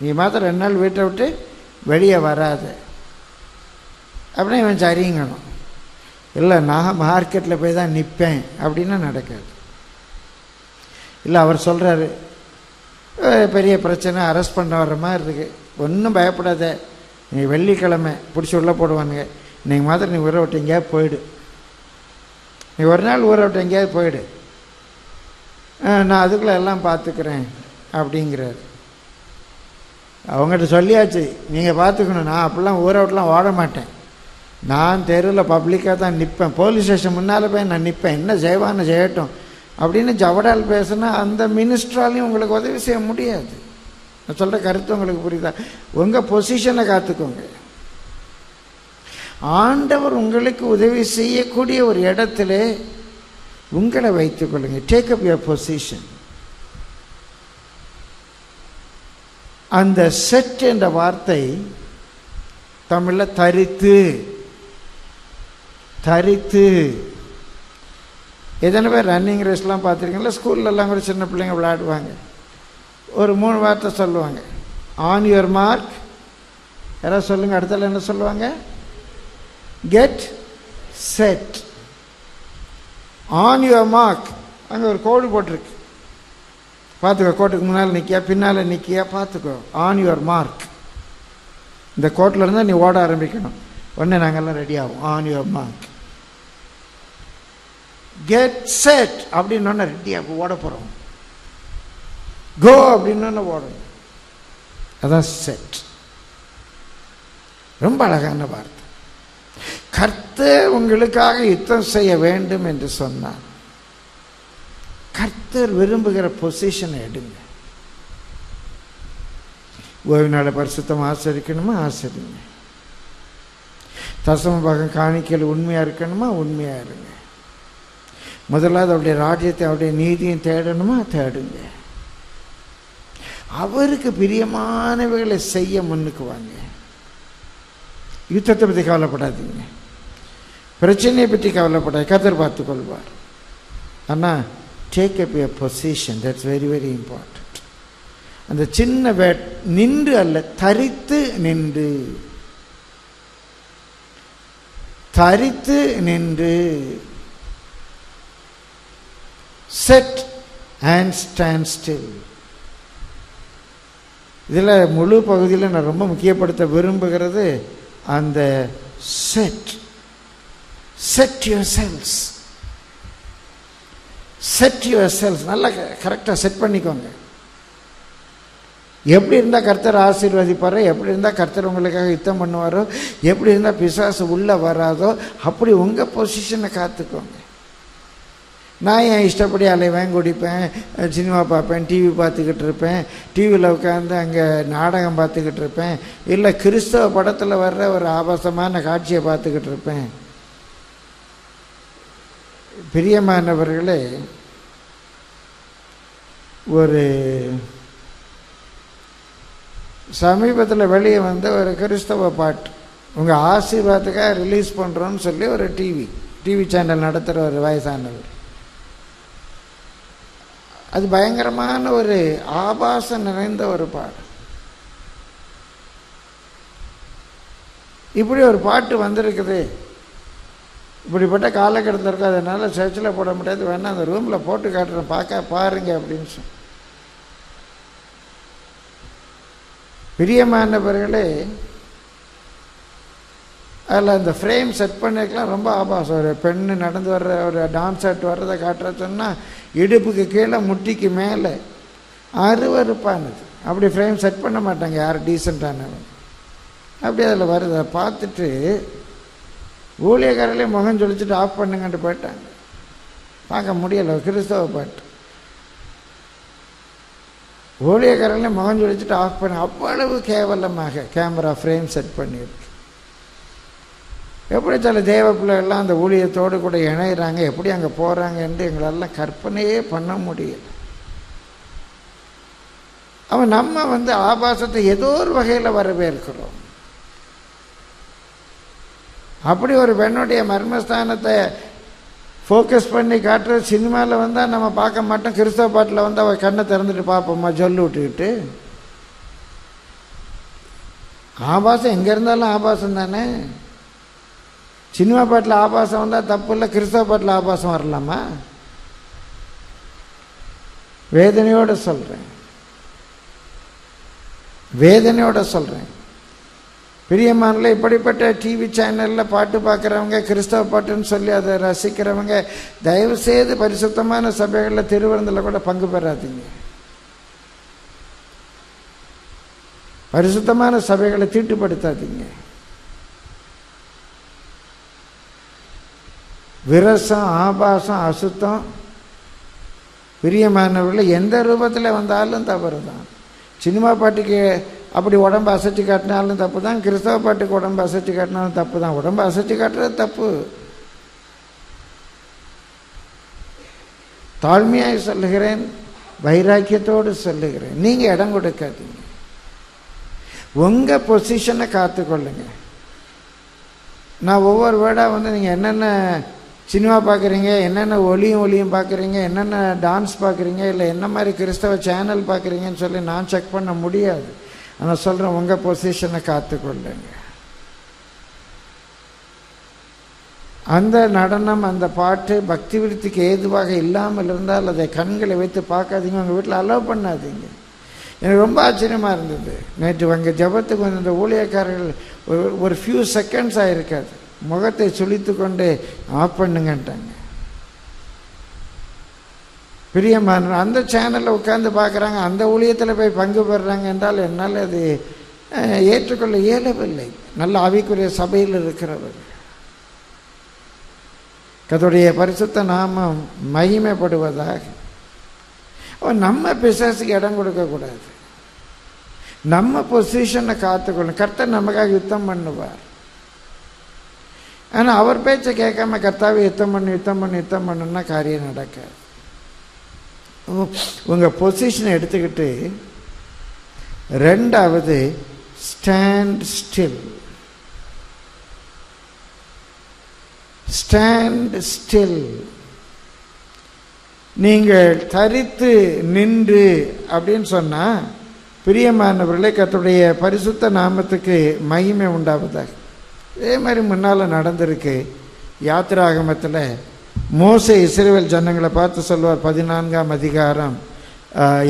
நீ மாத்திரம் ரெண்டு நாள் வீட்டை விட்டு வெளியே வராது. அப்படின்னா இவன் சரிங்கணும். இல்லை நான் மார்க்கெட்டில் போய் தான் நிற்பேன் அப்படின்னா நடக்காது. இல்லை அவர் சொல்கிறாரு பெரிய பிரச்சனை அரெஸ்ட் பண்ண வர்ற மாதிரி இருக்குது ஒன்றும் பயப்படாத. நீ வெள்ளிக்கிழமை பிடிச்சி உள்ளே போடுவானுங்க. நீங்கள் மாத்திரம் நீ ஊற விட்டு எங்கேயாவது போயிடு. நீ ஒரு நாள் ஊற விட்டு எங்கேயாவது போயிடு. நான் அதுக்குள்ளே எல்லாம் பார்த்துக்கிறேன் அப்படிங்கிறார். அவங்ககிட்ட சொல்லியாச்சு நீங்கள் பார்த்துக்கணும் நான் அப்படிலாம் ஊர் அவுட்லாம் ஓட மாட்டேன். நான் தெருவில் பப்ளிக்காக தான் நிற்பேன் போலீஸ் ஸ்டேஷன் முன்னால் போய் நான் நிற்பேன் என்ன செய்வான்னு செய்யட்டும். அப்படின்னு ஜவடால் பேசுனா அந்த மினிஸ்ட்ராலையும் உங்களுக்கு உதவி செய்ய முடியாது. நான் சொல்கிற கருத்து உங்களுக்கு புரியுதா? உங்கள் பொசிஷனை காத்துக்கோங்க. ஆண்டவர் உங்களுக்கு உதவி செய்யக்கூடிய ஒரு இடத்துல உங்களை வைத்துக் கொள்ளுங்க. டேக் அப் யுவர் பொசிஷன் அந்த செட் என்ற வார்த்தை தமிழில் தரித்து. தரித்து. எத்தனை பேர் ரன்னிங் ரேஸ்லாம் பார்த்துருக்கீங்களா? ஸ்கூல்லலாம் கூட சின்ன பிள்ளைங்க விளையாடுவாங்க. ஒரு மூணு வார்த்தை சொல்லுவாங்க. ஆன் யுவர் மார்க் யாராவது சொல்லுங்கள் அடுத்தால என்ன சொல்லுவாங்க? Get set on your mark அங்கே ஒரு கோடு போட்டிருக்கு. பார்த்துக்கோ கோட்டுக்கு முன்னால் நிற்கியா பின்னால் நிற்கியா பார்த்துக்கோ. ஆன் யுவர் மார்க் இந்த கோட்டில் இருந்தால் நீ ஓட ஆரம்பிக்கணும். உடனே நாங்கள்லாம் ரெடி ஆகும் on your mark get set அப்படின்னு ரெடியாக ஓட போகிறோம் கோ அப்படின்னு ஓடணும். அதான் செட் ரொம்ப அழகான வார்த்தை. கர்த்தர் உங்களுக்காக யுத்தம் செய்ய வேண்டும் என்று சொன்னார். கர்த்தர் விரும்புகிற பொசிஷனை எடுங்க. ஓய்வு நாளை பரிசுத்தம் ஆசரிக்கணுமா ஆசரிங்க தசம பாகம் காணிக்கையில் உண்மையாக இருக்கணுமா? உண்மையாக இருங்க. முதலாவது அவருடைய ராஜ்யத்தை அவருடைய நீதியும் தேடணுமா? தேடுங்க. அவருக்கு பிரியமானவைகளை செய்ய முன்னுக்கு வாங்க. யுத்தத்தை பற்றி கவலைப்படாதீங்க. பிரச்சனையை பற்றி கவலைப்படாது கதர் பார்த்து கொள்வார் ஆனால் take up your position that's very very important அந்த சின்ன வேட் நின்று அல்ல தரித்து நின்று. தரித்து நின்று. செட் அண்ட் ஸ்டாண்ட் ஸ்டில் இதில் முழு பகுதியில் நான் ரொம்ப முக்கியப்படுத்த விரும்புகிறது அந்த set set yourselves set yourselves நல்லா கரெக்டாக செட் பண்ணிக்கோங்க. எப்படி இருந்தால் கர்த்தர் ஆசீர்வதிப்பாரோ எப்படி இருந்தால் கர்த்தர் உங்களுக்காக யுத்தம் பண்ணுவாரோ எப்படி இருந்தால் பிசாசு உள்ளே வராதோ அப்படி உங்கள் பொசிஷனை காத்துக்கோங்க. நான் என் இஷ்டப்படி அலைவேன் குடிப்பேன் சினிமா பார்ப்பேன் டிவி பார்த்துக்கிட்டு இருப்பேன் டிவியில் உட்காந்து அங்கே நாடகம் பார்த்துக்கிட்டு இருப்பேன் இல்லை கிறிஸ்தவ படத்தில் வர்ற ஒரு ஆபாசமான காட்சியை பார்த்துக்கிட்டு இருப்பேன். பிரியமானவர்களே ஒரு சமீபத்தில் வெளியே வந்த ஒரு கிறிஸ்தவ பாட்டு உங்கள் ஆசீர்வாதத்துக்காக ரிலீஸ் பண்ணுறோன்னு சொல்லி ஒரு டிவி டிவி சேனல் நடத்துகிற ஒரு வயசானவர். அது பயங்கரமான ஒரு ஆபாசம் நிறைந்த ஒரு பாட்டு. இப்படி ஒரு பாட்டு வந்திருக்குது. இப்படிப்பட்ட காலக்கட்டத்தில் இருக்கும் அதனால் சர்ச்சில் போட முடியாது. வேணால் அந்த ரூமில் போட்டு காட்டுறேன். பார்க்க பாருங்க அப்படின்னு சொன்ன பிரியமானவர்களே அதில் அந்த ஃப்ரேம் செட் பண்ணிருக்கலாம் ரொம்ப ஆபாசம். ஒரு பெண்ணு நடந்து வர்ற ஒரு டான்ஸ் ஆட் வர்றதை காட்டுற சொன்னால் இடுப்புக்கு கீழே முட்டிக்கு மேலே அருவறுப்பானது அப்படி ஃப்ரேம் செட் பண்ண மாட்டாங்க. யார் டீசெண்டானவங்க அப்படி அதில் வருதை. பார்த்துட்டு ஊழியக்காரர்களே முகம் சொல்லிச்சுட்டு ஆஃப் பண்ணுங்கன்ட்டு போயிட்டாங்க. பார்க்க முடியலை கிறிஸ்தவ பாட்டு. ஊழியக்காரர்களே முகம் சொல்லிச்சுட்டு ஆஃப் பண்ண அவ்வளவு கேவலமாக கேமரா ஃப்ரேம் செட் பண்ணியிருக்கு. எப்படி சில தேவ பிள்ளைகள்லாம் அந்த ஊழியத்தோடு கூட இணையிறாங்க எப்படி அங்கே போகிறாங்கன்ட்டு எங்களெல்லாம் கற்பனையே பண்ண முடியல. அவன் நம்ம வந்து ஆபாசத்தை ஏதோ ஒரு வகையில் வரவேற்கிறோம். அப்படி ஒரு பெண்ணுடைய மர்மஸ்தானத்தை ஃபோக்கஸ் பண்ணி காட்டுற சினிமாவில் வந்தால் நம்ம பார்க்க மாட்டோம். கிறிஸ்தவ பாட்டில் வந்து அவள் கண்ணை திறந்துட்டு பார்ப்போம்மா ஜொல்லு விட்டுக்கிட்டு. ஆபாசம் எங்கே இருந்தாலும் ஆபாசம் தானே? சினிமா பாட்டில் ஆபாசம் வந்தால் தப்பு இல்லை கிறிஸ்தவ பாட்டில் ஆபாசம் வரலாமா? வேதனையோடு சொல்கிறேன் வேதனையோடு சொல்கிறேன் பிரியமானில் இப்படிப்பட்ட டிவி சேனலில் பாட்டு பார்க்குறவங்க கிறிஸ்தவ பாட்டுன்னு சொல்லி அதை ரசிக்கிறவங்க தயவு செய்து பரிசுத்தமான சபைகளில் திருவிருந்தில் கூட பங்கு பெறாதீங்க. பரிசுத்தமான சபைகளை தீட்டுப்படுத்தாதீங்க. விரசம் ஆபாசம் அசுத்தம் பிரியமானவர்கள் எந்த ரூபத்தில் வந்தாலும் தவறு தான் சினிமா பாட்டுக்கு அப்படி உடம்பு அசைச்சு காட்டினாலும் தப்பு தான் கிறிஸ்தவ பாட்டுக்கு உடம்பு அசைச்சு காட்டினாலும் தப்பு தான் உடம்பு அசைச்சு காட்டுறது தப்பு. தாழ்மையாய் சொல்லுகிறேன் வைராக்கியத்தோடு சொல்லுகிறேன். நீங்கள் இடம் கொடுக்காதீங்க. உங்கள் பொசிஷனை காத்துக்கொள்ளுங்க. நான் ஒவ்வொரு வேர்டாக வந்து நீங்கள் என்னென்ன சினிமா பார்க்குறீங்க என்னென்ன ஒளியும் ஒளியும் பார்க்குறீங்க என்னென்ன டான்ஸ் பார்க்குறீங்க இல்லை என்ன மாதிரி கிறிஸ்தவ சேனல் பார்க்குறீங்கன்னு சொல்லி நான் செக் பண்ண முடியாது. நான் சொல்கிறேன் உங்கள் பொசிஷனை காத்துக்கொள்ளுங்க. அந்த நடனம் அந்த பாட்டு பக்தி விருத்திக்கு ஏதுவாக இல்லாமல் இருந்தால் அதை கண்களை வைத்து பார்க்காதீங்க உங்கள் வீட்டில் அலோவ் பண்ணாதீங்க. எனக்கு ரொம்ப ஆச்சரியமாக இருந்தது. நேற்று அங்கே ஜபத்துக்கு வந்து இந்த ஊழியக்காரர்கள் ஒரு ஒரு ஃபியூ செகண்ட்ஸ் ஆகிருக்காது முகத்தை சுழித்து கொண்டு ஆஃப் பண்ணுங்கன்ட்டாங்க. பிரியமான அந்த சேனலில் உட்காந்து பார்க்குறாங்க. அந்த ஊழியத்தில் போய் பங்கு பெறுறாங்க என்றால் என்னால் அது ஏற்றுக்கொள்ள இயலவில்லை. நல்ல ஆவிக்குரிய சபையில் இருக்கிறவர். கர்த்தருடைய பரிசுத்த நாமம் மகிமைப்படுவதாக. நம்ம பிசாசுக்கு இடம் கொடுக்கக்கூடாது நம்ம பொசிஷனை காத்துக்கொள்ளணும். கர்த்தர் நமக்காக யுத்தம் பண்ணுவார். ஆனால் அவர் பேச்சை கேட்காம கர்த்தாவை யுத்தம் பண்ணு யுத்தம் பண்ணு யுத்தம் பண்ணுன்னா காரியம் நடக்காது. உங்கள் பொசிஷனை எடுத்துக்கிட்டு ரெண்டாவது ஸ்டாண்ட் ஸ்டில் ஸ்டாண்ட் ஸ்டில் நீங்கள் தரித்து நின்று அப்படின்னு சொன்னால் பிரியமானவர்களே கத்துடைய பரிசுத்த நாமத்துக்கு மகிமை உண்டாவதாக. இதே மாதிரி முன்னால் நடந்திருக்கு யாத்திராகமத்தில் மோசை இஸ்ரேல் ஜனங்களை பார்த்து சொல்வார் பதினான்காம் அதிகாரம் ஆஹ்,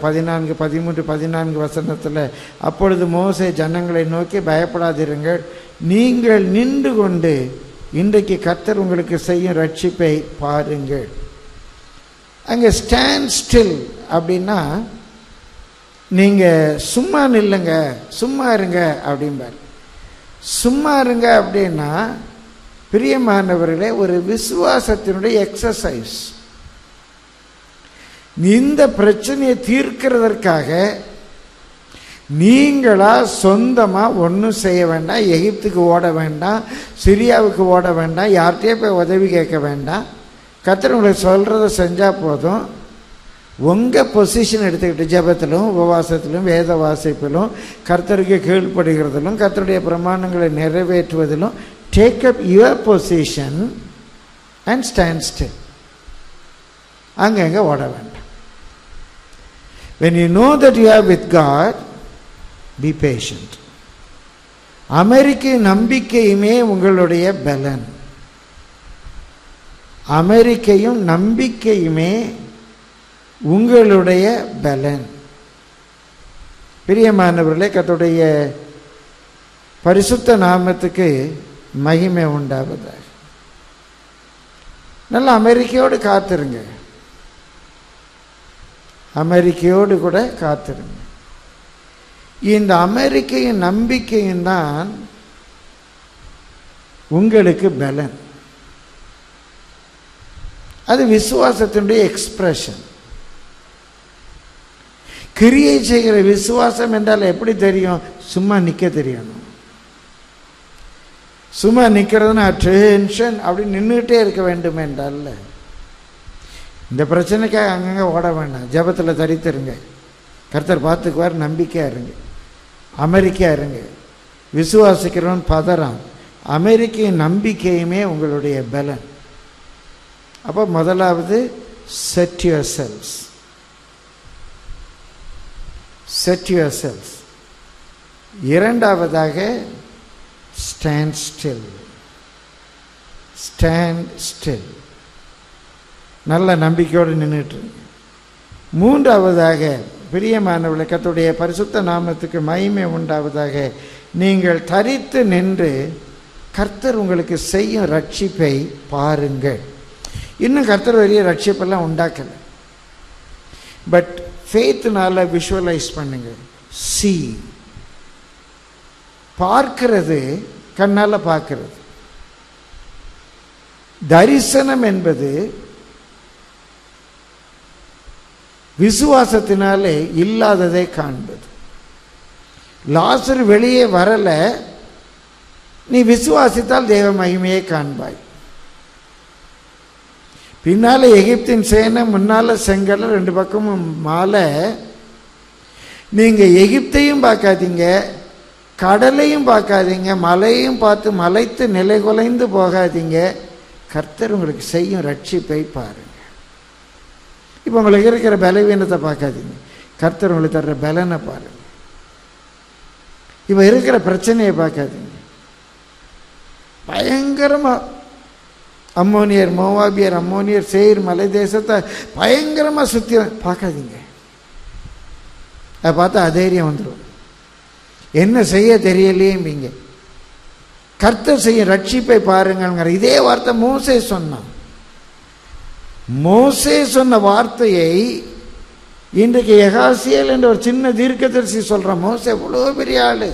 பதினான்கு பதிமூன்று பதினான்கு வசனத்தில் அப்பொழுது மோசை ஜனங்களை நோக்கி பயப்படாதிருங்கள் நீங்கள் நின்று கொண்டு இன்றைக்கு கர்த்தர் உங்களுக்கு செய்யும் ரட்சிப்பை பாருங்கள். அங்கே ஸ்டாண்ட் ஸ்டில் அப்படின்னா நீங்கள் சும்மா நில்லுங்க சும்மா இருங்க அப்படிம்பார். சும்மா இருங்க அப்படின்னா பிரியமானவர்களே ஒரு விசுவாசத்தினுடைய எக்ஸசைஸ் இந்த பிரச்சனையை தீர்க்கிறதற்காக நீங்களா சொந்தமாக ஒன்றும் செய்ய வேண்டாம் எகிப்துக்கு ஓட வேண்டாம் சிரியாவுக்கு ஓட வேண்டாம் யார்கிட்டயே போய் உதவி கேட்க வேண்டாம். கர்த்தர் உங்களுக்கு சொல்கிறத செஞ்சால் போதும். உங்கள் பொசிஷன் எடுத்துக்கிட்டு ஜெபத்திலும் உபவாசத்திலும் வேத வாசிப்பிலும் கர்த்தருக்கு கீழ்ப்படுகிறதிலும் கர்த்தருடைய பிரமாணங்களை நிறைவேற்றுவதிலும் take up your position and stand still அங்கங்கே ஓட வேண்டாம். When you know that you have with God be patient அமெரிக்க நம்பிக்கையுமே உங்களுடைய பலன். அமெரிக்கையும் நம்பிக்கையுமே உங்களுடைய பலன். பிரியமானவர்களே கத்துடைய பரிசுத்த நாமத்துக்கு மகிமை உண்டாவதாக. நல்ல அமெரிக்கையோடு காத்திருங்க. அமெரிக்கையோடு கூட காத்திருங்க. இந்த அமெரிக்கையின் நம்பிக்கையும் தான் உங்களுக்கு பலன். அது விசுவாசத்தினுடைய எக்ஸ்பிரஷன் கிரியை செய்கிற விசுவாசம் என்றால் எப்படி தெரியும்? சும்மா நிற்க தெரியணும் சும்மா நிற்கிறதுனா டென்ஷன் அப்படி நின்றுகிட்டே இருக்க வேண்டும் என்றால் இந்த பிரச்சனைக்காக அங்கங்கே ஓட வேண்டாம். ஜெபத்தில் தரித்திருங்க. கர்த்தர் பார்த்துக்குவார் நம்பிக்கையாக இருங்க. அமெரிக்கா இருங்க. விசுவாசிக்கிறவன் பதறான். அமெரிக்கையின் நம்பிக்கையுமே உங்களுடைய பலன். அப்போ முதலாவது set your cells set your cells இரண்டாவதாக ஸ்டாண்ட் ஸ்டில் ஸ்டாண்ட் ஸ்டில் நல்ல நம்பிக்கையோடு நின்றுட்டு மூன்றாவதாக பிரியமானவர்களை கத்துடைய பரிசுத்த நாமத்துக்கு மகிமை உண்டாவதாக நீங்கள் தரித்து நின்று கர்த்தர் உங்களுக்கு செய்யும் ரட்சிப்பை பாருங்கள். இன்னும் கர்த்தர் பெரிய ரட்சிப்பெல்லாம் உண்டாக்கலை. பட் ஃபேத்துனால விஷுவலைஸ் பண்ணுங்கள். சி பார்க்கிறது கண்ணால் பார்க்கிறது. தரிசனம் என்பது விசுவாசத்தினாலே இல்லாததை காண்பது. லாசர் வெளியே வரல நீ விசுவாசித்தால் தேவ மகிமையை காண்பாய். பின்னால் எகிப்தின் சேனை முன்னால் செங்கல் ரெண்டு பக்கமும் மாலை. நீங்கள் எகிப்தையும் பார்க்காதீங்க கடலையும் பார்க்காதீங்க மலையும் பார்த்து மலைத்து நிலை குலைந்து போகாதீங்க. கர்த்தர் உங்களுக்கு செய்யும் ரட்சிப்பை பாருங்க. இப்போ உங்களுக்கு இருக்கிற பலவீனத்தை பார்க்காதீங்க. கர்த்தர் உங்களுக்கு தர்ற பலனை பாருங்க. இப்போ இருக்கிற பிரச்சனையை பார்க்காதீங்க. பயங்கரமாக அம்மோனியர் மோவாபியர் அம்மோனியர் சேர் மலை தேசத்தை பயங்கரமாக சுற்றி பார்க்காதீங்க. அதை பார்த்தா அதைரியம் வந்துடும் என்ன செய்ய தெரியலையேம்பிங்க கர்த்தர் செய்ய ரட்சிப்பை பாருங்கள்ங்கிற இதே வார்த்தை மோசே சொன்னான் மோசே சொன்ன வார்த்தையை இன்றைக்கு எகாசியல் என்ற ஒரு சின்ன தீர்க்கதரிசி சொல்கிறான் மோசே எவ்வளோ பெரிய ஆளு.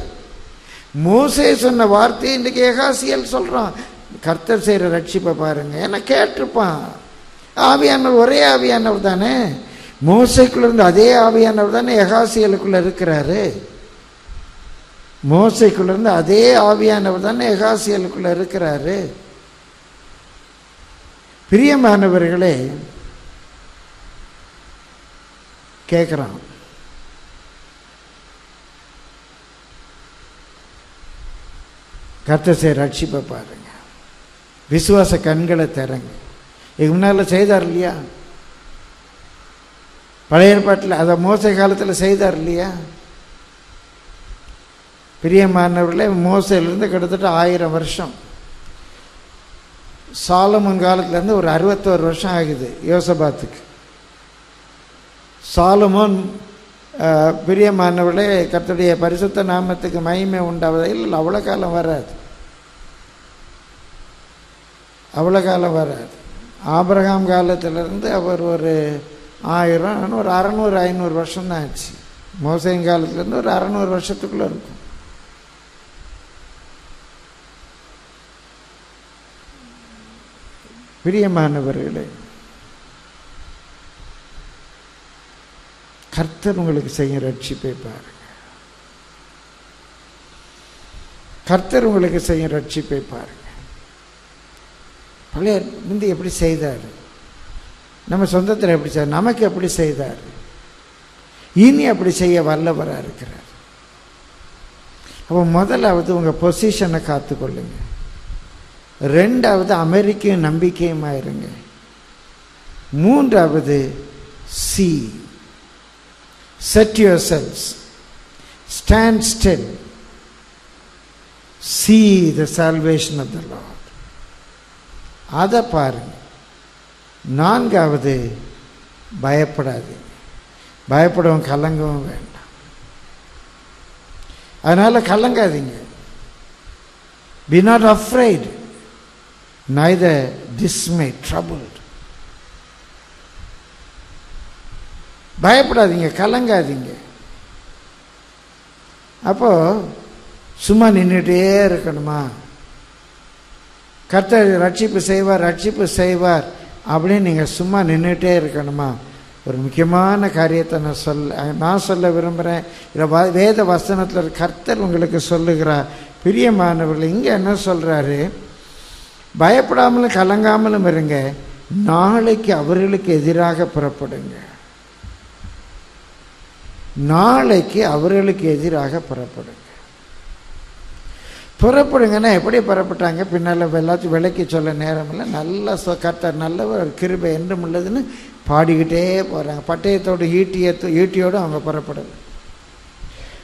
மோசே சொன்ன வார்த்தையை இன்றைக்கு எகாசியல் சொல்கிறான் கர்த்தர் செய்கிற ரட்சிப்பை பாருங்க. ஏன்னா கேட்டிருப்பான். ஆவியானவர் ஒரே ஆவியானவர் தானே. மோசைக்குள்ளே இருந்து அதே ஆவியானவர் தானே எகாசியலுக்குள்ளே இருக்கிறாரு. மோசைக்குள்ளேருந்து அதே ஆவியானவர் தானே எகாசியலுக்குள்ளே இருக்கிறாரு. பிரியமானவர்களே கேட்குறான் கர்த்தசை ரட்சிப்பை பாருங்க. விசுவாச கண்களை தரங்க இதுக்கு முன்னால் செய்தார் இல்லையா? பழைய ஏற்பாட்டில் அதை மோசை காலத்தில் செய்தார் இல்லையா? பிரியமானவர்களே மோசையிலிருந்து கிட்டத்தட்ட ஆயிரம் வருஷம். சாலமன் காலத்துலேருந்து ஒரு அறுபத்தோரு வருஷம் ஆகுது யோசபாத்துக்கு. சாலமோன் பிரியமானவர்களே கத்துடைய பரிசுத்த நாமத்துக்கு மகிமை உண்டாவதில் அவ்வளோ காலம் வராது. அவ்வளோ காலம் வராது. ஆபிரகாம் காலத்திலேருந்து அவர் ஒரு ஆயிரம் ஒரு அறநூறு ஐநூறு வருஷம் தான் ஆச்சு. மோசையின் காலத்துலேருந்து ஒரு அறநூறு வருஷத்துக்குள்ளே இருக்கும். பிரியமானவர்களே கர்த்தர் உங்களுக்கு செய்யும் ரட்சிப்பை பாருங்க. கர்த்தர் உங்களுக்கு செய்யும் ரட்சிப்பை பாருங்க. பழைய முந்தி எப்படி செய்தார்? நம்ம சொந்தத்தில் எப்படி செய்ய நமக்கு எப்படி செய்தார்? இனி அப்படி செய்ய வல்லவராக இருக்கிறார். அப்போ முதலாவது உங்கள் பொசிஷனை காத்துக்கொள்ளுங்கள் ரெண்டாவது அமெரிக்கையும் நம்பிக்கையுமா இருங்க மூன்றாவது see set yourselves stand still see the salvation of the Lord அதை பாருங்க. நான்காவது பயப்படாதீங்க. பயப்படவும் கலங்கவும் வேண்டாம். அதனால் கலங்காதீங்க. Be not afraid neither dismay, troubled பயப்படாதீங்க கலங்காதீங்க. அப்போ சும்மா நின்றுட்டே இருக்கணுமா? கர்த்தர் ரட்சிப்பு செய்வார் ரட்சிப்பு செய்வார் அப்படின்னு நீங்கள் சும்மா நின்றுட்டே இருக்கணுமா? ஒரு முக்கியமான காரியத்தை நான் சொல்ல நான் சொல்ல விரும்புகிறேன் இதில் வ- வேத வசனத்தில் கர்த்தர் உங்களுக்கு சொல்லுகிறார். பிரியமானவர்கள் இங்கே என்ன சொல்கிறாரு பயப்படாமலும் கலங்காமலும் இருங்க. நாளைக்கு அவர்களுக்கு எதிராக புறப்படுங்க. நாளைக்கு அவர்களுக்கு எதிராக புறப்படுங்க. புறப்படுங்கன்னா எப்படி புறப்பட்டாங்க? பின்னால் எல்லாத்தையும் விலைக்கு சொல்ல நேரமில்லை. நல்ல சொ கர்த்தர் நல்லவர் ஒரு கிருபை என்றும் உள்ளதுன்னு பாடிக்கிட்டே போகிறாங்க பட்டயத்தோடு ஈட்டியத்தோ ஈட்டியோடு அவங்க புறப்படல.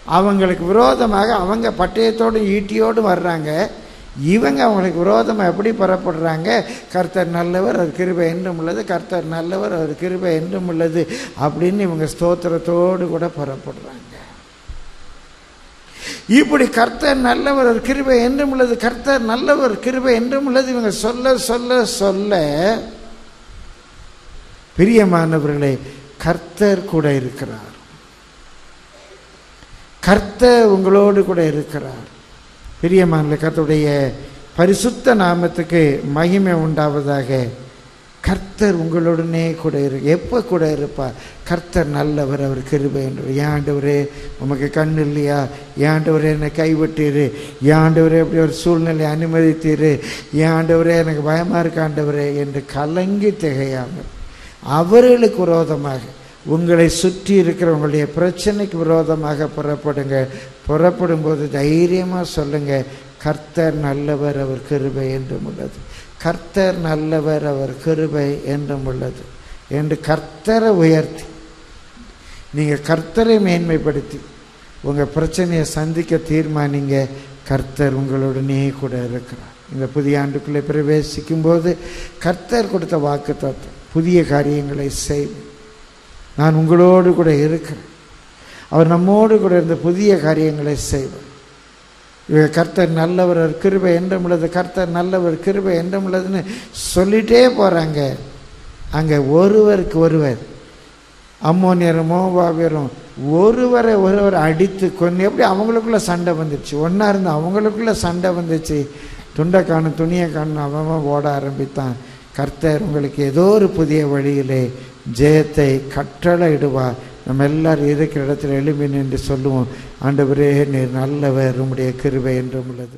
அவங்களுக்கு விரோதமாக அவங்க பட்டயத்தோடு ஈட்டியோடு வர்றாங்க. இவங்க அவங்களுக்கு விரோதமாக எப்படி புறப்படுறாங்க? கர்த்தர் நல்லவர் அவர் கிருபை என்றும் உள்ளது. கர்த்தர் நல்லவர் அவர் கிருபை என்றும் உள்ளது. அப்படின்னு இவங்க ஸ்தோத்திரத்தோடு கூட புறப்படுறாங்க. இப்படி கர்த்தர் நல்லவர் ஒரு கிருபை என்றும் உள்ளது. கர்த்தர் நல்லவர் கிருபை என்றும் உள்ளது. இவங்க சொல்ல சொல்ல சொல்ல பிரியமானவர்களே கர்த்தர் கூட இருக்கிறார். கர்த்தர் உங்களோடு கூட இருக்கிறார். பிரியமான கர்த்தருடைய பரிசுத்த நாமத்துக்கு மகிமை உண்டாவதாக கர்த்தர் உங்களுடனே கூட இரு எப்போ கூட இருப்பார்? கர்த்தர் நல்லவர் அவர் கிருபை என்று ஏண்டவரே உமக்கு கண் இல்லையா? ஏண்டவரே என்னை கைவிட்டீரு? ஏண்டவரே இப்படி ஒரு சூழ்நிலை அனுமதித்தீரு? ஏண்டவரே எனக்கு பயமாக இருக்காண்டவரே என்று கலங்கி திகையாமல் அவர்களுக்கு விரோதமாக உங்களை சுற்றி இருக்கிறவங்களுடைய பிரச்சனைக்கு விரோதமாக புறப்படுங்க புறப்படும் போது தைரியமாக சொல்லுங்கள் கர்த்தர் நல்லவர் அவர் கிருபை என்றும் உள்ளது. கர்த்தர் நல்லவர் அவர் கிருபை என்றும் உள்ளது. என்று கர்த்தரை உயர்த்தி நீங்கள் கர்த்தரை மேன்மைப்படுத்தி உங்கள் பிரச்சனையை சந்திக்க தீர்மானிங்க கர்த்தர் உங்களுடனே கூட இருக்கிறார். இந்த புதிய ஆண்டுக்குள்ளே பிரவேசிக்கும் போது கர்த்தர் கொடுத்த வாக்கு தத்துவம் புதிய காரியங்களை செய் நான் உங்களோடு கூட இருக்கிறேன். அவர் நம்மோடு கூட இருந்த புதிய காரியங்களை செய்வார். இவங்க கர்த்தர் நல்லவர் கிருபை என்றும் உள்ளது. கர்த்தர் நல்லவர் கிருபை என்றும் உள்ளதுன்னு சொல்லிட்டே போகிறாங்க அங்கே ஒருவருக்கு ஒருவர். அம்மோனியரும் மோபாவியரும் ஒருவரை ஒருவர் அடித்து கொண்டு எப்படி அவங்களுக்குள்ள சண்டை வந்துச்சு? ஒன்றா இருந்து அவங்களுக்குள்ள சண்டை வந்துச்சு. துண்டை காணும் துணியை காணும் அவன் ஓட ஆரம்பித்தான். கர்த்தர் உங்களுக்கு ஏதோ ஒரு புதிய வழியிலே ஜெயத்தை கட்டளையிடுவார். நம்ம எல்லாரும் இருக்கிற இடத்துல எழும்பி நின்று சொல்லுவோம் ஆண்டவரே நீர் நல்லவர் உம்முடைய கிருபை என்றும் உள்ளது.